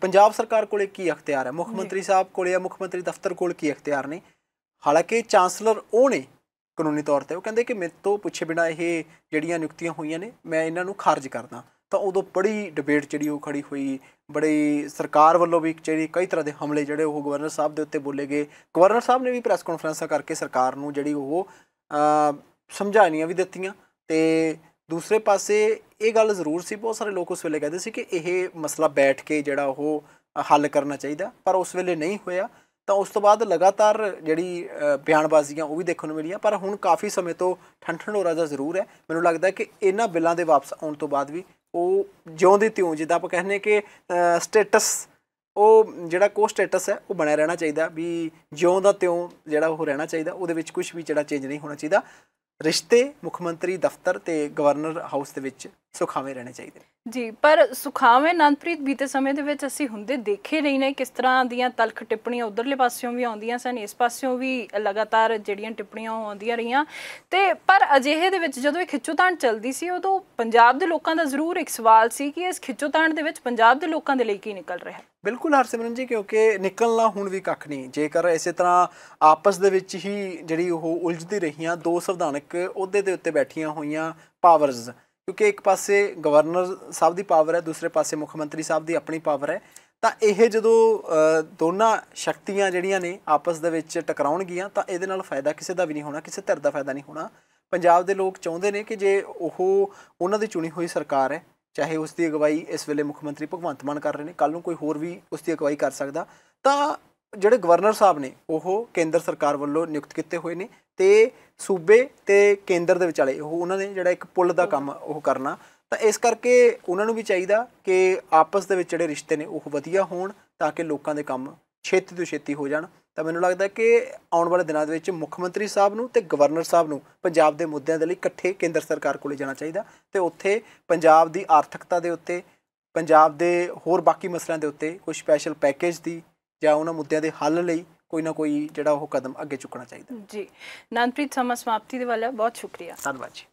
ਪੰਜਾਬ ਸਰਕਾਰ ਕੋਲੇ ਕੀ ਅਖਤਿਆਰ ਹੈ? ਮੁੱਖ ਮੰਤਰੀ ਸਾਹਿਬ ਕੋਲੇ ਜਾਂ ਮੁੱਖ ਮੰਤਰੀ ਦਫ਼ਤਰ ਕੋਲ ਕੀ ਅਖਤਿਆਰ ਨੇ? ਹਾਲਾਂਕਿ ਚਾਂਸਲਰ ਉਹ ਨੇ ਕਾਨੂੰਨੀ ਤੌਰ ਤੇ ਉਹ ਕਹਿੰਦੇ ਕਿ ਮੇਰੇ ਤੋਂ ਪੁੱਛੇ ਬਿਨਾ ਇਹ ਜਿਹੜੀਆਂ ਨਿਯੁਕਤੀਆਂ ਹੋਈਆਂ ਨੇ ਮੈਂ ਇਹਨਾਂ ਨੂੰ ਖਾਰਜ ਕਰਦਾ। ਤਾਂ ਉਦੋਂ ਬੜੀ ਡਿਬੇਟ ਜਿਹੜੀ ਉਹ ਖੜੀ ਹੋਈ ਬੜੀ ਸਰਕਾਰ ਵੱਲੋਂ ਵੀ ਜਿਹੜੀ ਕਈ ਤਰ੍ਹਾਂ ਦੇ ਹਮਲੇ ਜਿਹੜੇ ਉਹ ਗਵਰਨਰ ਸਾਹਿਬ ਦੇ ਉੱਤੇ ਬੋਲੇ ਗਏ। ਗਵਰਨਰ ਸਾਹਿਬ ਨੇ ਵੀ ਪ੍ਰੈਸ ਕਾਨਫਰੰਸਾਂ ਕਰਕੇ ਸਰਕਾਰ ਨੂੰ ਜਿਹੜੀ ਉਹ ਅ, ਸਮਝਾਈਆਂ ਵੀ ਦਿੱਤੀਆਂ ਤੇ ਦੂਸਰੇ ਪਾਸੇ ਇਹ ਗੱਲ ਜ਼ਰੂਰ ਸੀ, ਬਹੁਤ ਸਾਰੇ ਲੋਕ ਉਸ ਵੇਲੇ ਕਹਿੰਦੇ ਸੀ ਕਿ ਇਹ ਮਸਲਾ ਬੈਠ ਕੇ ਜਿਹੜਾ ਉਹ ਹੱਲ ਕਰਨਾ ਚਾਹੀਦਾ, ਪਰ ਉਸ ਵੇਲੇ ਨਹੀਂ ਹੋਇਆ। ਤਾਂ ਉਸ ਤੋਂ ਬਾਅਦ ਲਗਾਤਾਰ ਜਿਹੜੀ ਬਿਆਨਬਾਜ਼ੀਆਂ ਉਹ ਵੀ ਦੇਖਣ ਨੂੰ ਮਿਲੀਆਂ, ਪਰ ਹੁਣ ਕਾਫੀ ਸਮੇਂ ਤੋਂ ਠੰਠਣੋਰਾ ਦਾ ਜ਼ਰੂਰ ਹੈ। ਮੈਨੂੰ ਲੱਗਦਾ ਕਿ ਇਹਨਾਂ ਬਿੱਲਾਂ ਦੇ ਵਾਪਸ ਆਉਣ ਤੋਂ ਬਾਅਦ ਵੀ ਉਹ ਜਿਉਂ ਦੀ ਤਿਉਂ, ਜਿੱਦਾਂ ਆਪਾਂ ਕਹਿੰਦੇ ਕਿ ਸਟੇਟਸ, ਉਹ ਜਿਹੜਾ ਕੋ ਸਟੇਟਸ ਹੈ, ਉਹ ਬਣਿਆ ਰਹਿਣਾ ਚਾਹੀਦਾ ਵੀ ਜਿਉਂ ਦਾ ਤਿਉਂ ਜਿਹੜਾ ਉਹ ਰਹਿਣਾ ਚਾਹੀਦਾ, ਉਹਦੇ ਵਿੱਚ ਕੁਝ ਵੀ ਜਿਹੜਾ ਚੇਂਜ ਨਹੀਂ ਹੋਣਾ ਚਾਹੀਦਾ। ਰਿਸ਼ਤੇ ਮੁੱਖ ਮੰਤਰੀ ਦਫ਼ਤਰ ਤੇ ਗਵਰਨਰ ਹਾਊਸ ਦੇ ਵਿੱਚ ਸੁਖਾਵੇਂ ਰਹਿਣੇ ਚਾਹੀਦੇ ਨੇ।
ਜੀ ਪਰ ਸੁਖਾਵੇਂ ਅਨੰਦਪ੍ਰੀਤ ਬੀਤੇ ਸਮੇਂ ਦੇ ਵਿੱਚ ਅਸੀਂ ਹੁੰਦੇ ਦੇਖੇ ਨਹੀਂ ਨੇ ਕਿਸ ਤਰ੍ਹਾਂ ਦੀਆਂ ਤਲਖ ਟਿੱਪਣੀਆਂ ਉਧਰਲੇ ਪਾਸਿਓਂ ਵੀ ਆਉਂਦੀਆਂ ਸਨ ਇਸ ਪਾਸਿਓਂ ਵੀ ਲਗਾਤਾਰ ਜਿਹੜੀਆਂ ਟਿੱਪਣੀਆਂ ਆਉਂਦੀਆਂ ਰਹੀਆਂ। ਤੇ ਪਰ ਅਜਿਹੇ ਦੇ ਵਿੱਚ ਜਦੋਂ ਇਹ ਖਿੱਚੋਤਾਣ ਚੱਲਦੀ ਸੀ ਉਦੋਂ ਪੰਜਾਬ ਦੇ ਲੋਕਾਂ ਦਾ ਜ਼ਰੂਰ ਇੱਕ ਸਵਾਲ ਸੀ ਕਿ ਇਸ ਖਿੱਚੋਤਾਣ ਦੇ ਵਿੱਚ ਪੰਜਾਬ ਦੇ ਲੋਕਾਂ ਦੇ ਲਈ ਕੀ ਨਿਕਲ ਰਿਹਾ ਹੈ?
ਬਿਲਕੁਲ ਹਰਸਿਮਰਨ ਜੀ ਕਿਉਂਕਿ ਨਿਕਲਣਾ ਹੁਣ ਵੀ ਕੱਖ ਨਹੀਂ। ਜੇਕਰ ਇਸੇ ਤਰ੍ਹਾਂ ਆਪਸ ਦੇ ਵਿੱਚ ਹੀ ਜਿਹੜੀ ਉਹ ਉਲਝਦੀ ਰਹੀਆਂ ਦੋ ਸੰਵਿਧਾਨਕ ਅਹੁਦੇ ਦੇ ਉੱਤੇ ਬੈਠੀਆਂ ਹੋਈਆਂ ਪਾਵਰਸ ਕਿਉਂਕਿ ਇੱਕ ਪਾਸੇ ਗਵਰਨਰ ਸਾਹਿਬ ਦੀ ਪਾਵਰ ਹੈ, ਦੂਸਰੇ ਪਾਸੇ ਮੁੱਖ ਮੰਤਰੀ ਸਾਹਿਬ ਦੀ ਆਪਣੀ ਪਾਵਰ ਹੈ, ਤਾਂ ਇਹ ਜਦੋਂ ਦੋਨਾਂ ਸ਼ਕਤੀਆਂ ਜਿਹੜੀਆਂ ਨੇ ਆਪਸ ਦੇ ਵਿੱਚ ਟਕਰਾਉਣਗੀਆਂ, ਤਾਂ ਇਹਦੇ ਨਾਲ ਫਾਇਦਾ ਕਿਸੇ ਦਾ ਵੀ ਨਹੀਂ ਹੋਣਾ, ਕਿਸੇ ਧਿਰ ਦਾ ਫਾਇਦਾ ਨਹੀਂ ਹੋਣਾ। ਪੰਜਾਬ ਦੇ ਲੋਕ ਚਾਹੁੰਦੇ ਨੇ ਕਿ ਜੇ ਉਹ ਉਹਨਾਂ ਦੀ ਚੁਣੀ ਹੋਈ ਸਰਕਾਰ ਹੈ, ਚਾਹੇ ਉਸ ਦੀ ਅਗਵਾਈ ਇਸ ਵੇਲੇ ਮੁੱਖ ਮੰਤਰੀ ਭਗਵੰਤ ਮਾਨ ਕਰ ਰਹੇ ਨੇ ਕੱਲ ਨੂੰ ਕੋਈ ਹੋਰ ਵੀ ਉਸ ਦੀ ਅਗਵਾਈ ਕਰ ਸਕਦਾ, ਤਾਂ ਜਿਹੜੇ ਗਵਰਨਰ ਸਾਹਿਬ ਨੇ, ਉਹ ਕੇਂਦਰ ਸਰਕਾਰ ਵੱਲੋਂ ਨਿਯੁਕਤ ਕੀਤੇ ਹੋਏ ਨੇ ਤੇ ਸੂਬੇ ਤੇ ਕੇਂਦਰ ਦੇ ਵਿਚਾਲੇ ਉਹ ਉਹਨਾਂ ਨੇ ਜਿਹੜਾ ਇੱਕ ਪੁਲ ਦਾ ਕੰਮ ਉਹ ਕਰਨਾ। ਤਾਂ ਇਸ ਕਰਕੇ ਉਹਨਾਂ ਨੂੰ ਵੀ ਚਾਹੀਦਾ ਕਿ ਆਪਸ ਦੇ ਵਿੱਚ ਜਿਹੜੇ ਰਿਸ਼ਤੇ ਨੇ, ਉਹ ਵਧੀਆ ਹੋਣ ਤਾਂ ਕਿ ਲੋਕਾਂ ਦੇ ਕੰਮ ਛੇਤੀ ਤੋਂ ਛੇਤੀ ਹੋ ਜਾਣ। ਤਾਂ ਮੈਨੂੰ ਲੱਗਦਾ ਕਿ ਆਉਣ ਵਾਲੇ ਦਿਨਾਂ ਦੇ ਵਿੱਚ ਮੁੱਖ ਮੰਤਰੀ ਸਾਹਿਬ ਨੂੰ ਤੇ ਗਵਰਨਰ ਸਾਹਿਬ ਨੂੰ ਪੰਜਾਬ ਦੇ ਮੁੱਦਿਆਂ ਦੇ ਲਈ ਇਕੱਠੇ ਕੇਂਦਰ ਸਰਕਾਰ ਕੋਲੇ ਜਾਣਾ ਚਾਹੀਦਾ ਤੇ ਉੱਥੇ ਪੰਜਾਬ ਦੀ ਆਰਥਿਕਤਾ ਦੇ ਉੱਤੇ, ਪੰਜਾਬ ਦੇ ਹੋਰ ਬਾਕੀ ਮਸਲਿਆਂ ਦੇ ਉੱਤੇ ਕੋਈ ਸਪੈਸ਼ਲ ਪੈਕੇਜ ਦੀ ਜਾਂ ਉਹਨਾਂ ਮੁੱਦਿਆਂ ਦੇ ਹੱਲ ਲਈ ਕੋਈ ਨਾ ਕੋਈ ਜਿਹੜਾ ਉਹ ਕਦਮ ਅੱਗੇ ਚੁੱਕਣਾ ਚਾਹੀਦਾ।
ਜੀ। ਨੰਦਪ੍ਰੀਤ ਸਮਾਂ ਸਮਾਪਤੀ ਦੇ ਵਾਲਾ ਬਹੁਤ ਸ਼ੁਕਰੀਆ।
ਧੰਨਵਾਦ ਜੀ।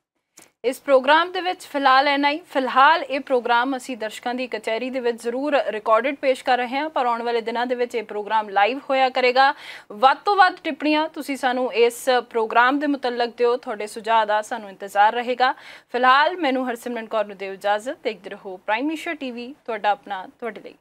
ਇਸ ਪ੍ਰੋਗਰਾਮ ਦੇ ਵਿੱਚ ਫਿਲਹਾਲ ਐਨਾ ਹੀ। ਫਿਲਹਾਲ ਇਹ ਪ੍ਰੋਗਰਾਮ ਅਸੀਂ ਦਰਸ਼ਕਾਂ ਦੀ ਕਚਹਿਰੀ ਦੇ ਵਿੱਚ ਜ਼ਰੂਰ ਰਿਕਾਰਡਡ ਪੇਸ਼ ਕਰ ਰਹੇ ਹਾਂ ਪਰ ਆਉਣ ਵਾਲੇ ਦਿਨਾਂ ਦੇ ਵਿੱਚ ਇਹ ਪ੍ਰੋਗਰਾਮ ਲਾਈਵ ਹੋਇਆ ਕਰੇਗਾ। ਵੱਧ ਤੋਂ ਵੱਧ ਟਿੱਪਣੀਆਂ ਤੁਸੀਂ ਸਾਨੂੰ ਇਸ ਪ੍ਰੋਗਰਾਮ ਦੇ ਮੁਤਲਕ ਦਿਓ। ਤੁਹਾਡੇ ਸੁਝਾਅ ਦਾ ਸਾਨੂੰ ਇੰਤਜ਼ਾਰ ਰਹੇਗਾ। ਫਿਲਹਾਲ ਮੈਨੂੰ ਹਰਸਿਮਰਨ ਕੌਰ ਨੂੰ ਦਿਓ ਇਜਾਜ਼ਤ। ਦੇਖਦੇ ਰਹੋ ਪ੍ਰਾਈਮ ਮਿਸ਼ਰ ਟੀਵੀ ਤੁਹਾਡਾ ਆਪਣਾ ਤੁਹਾਡੇ ਲਈ।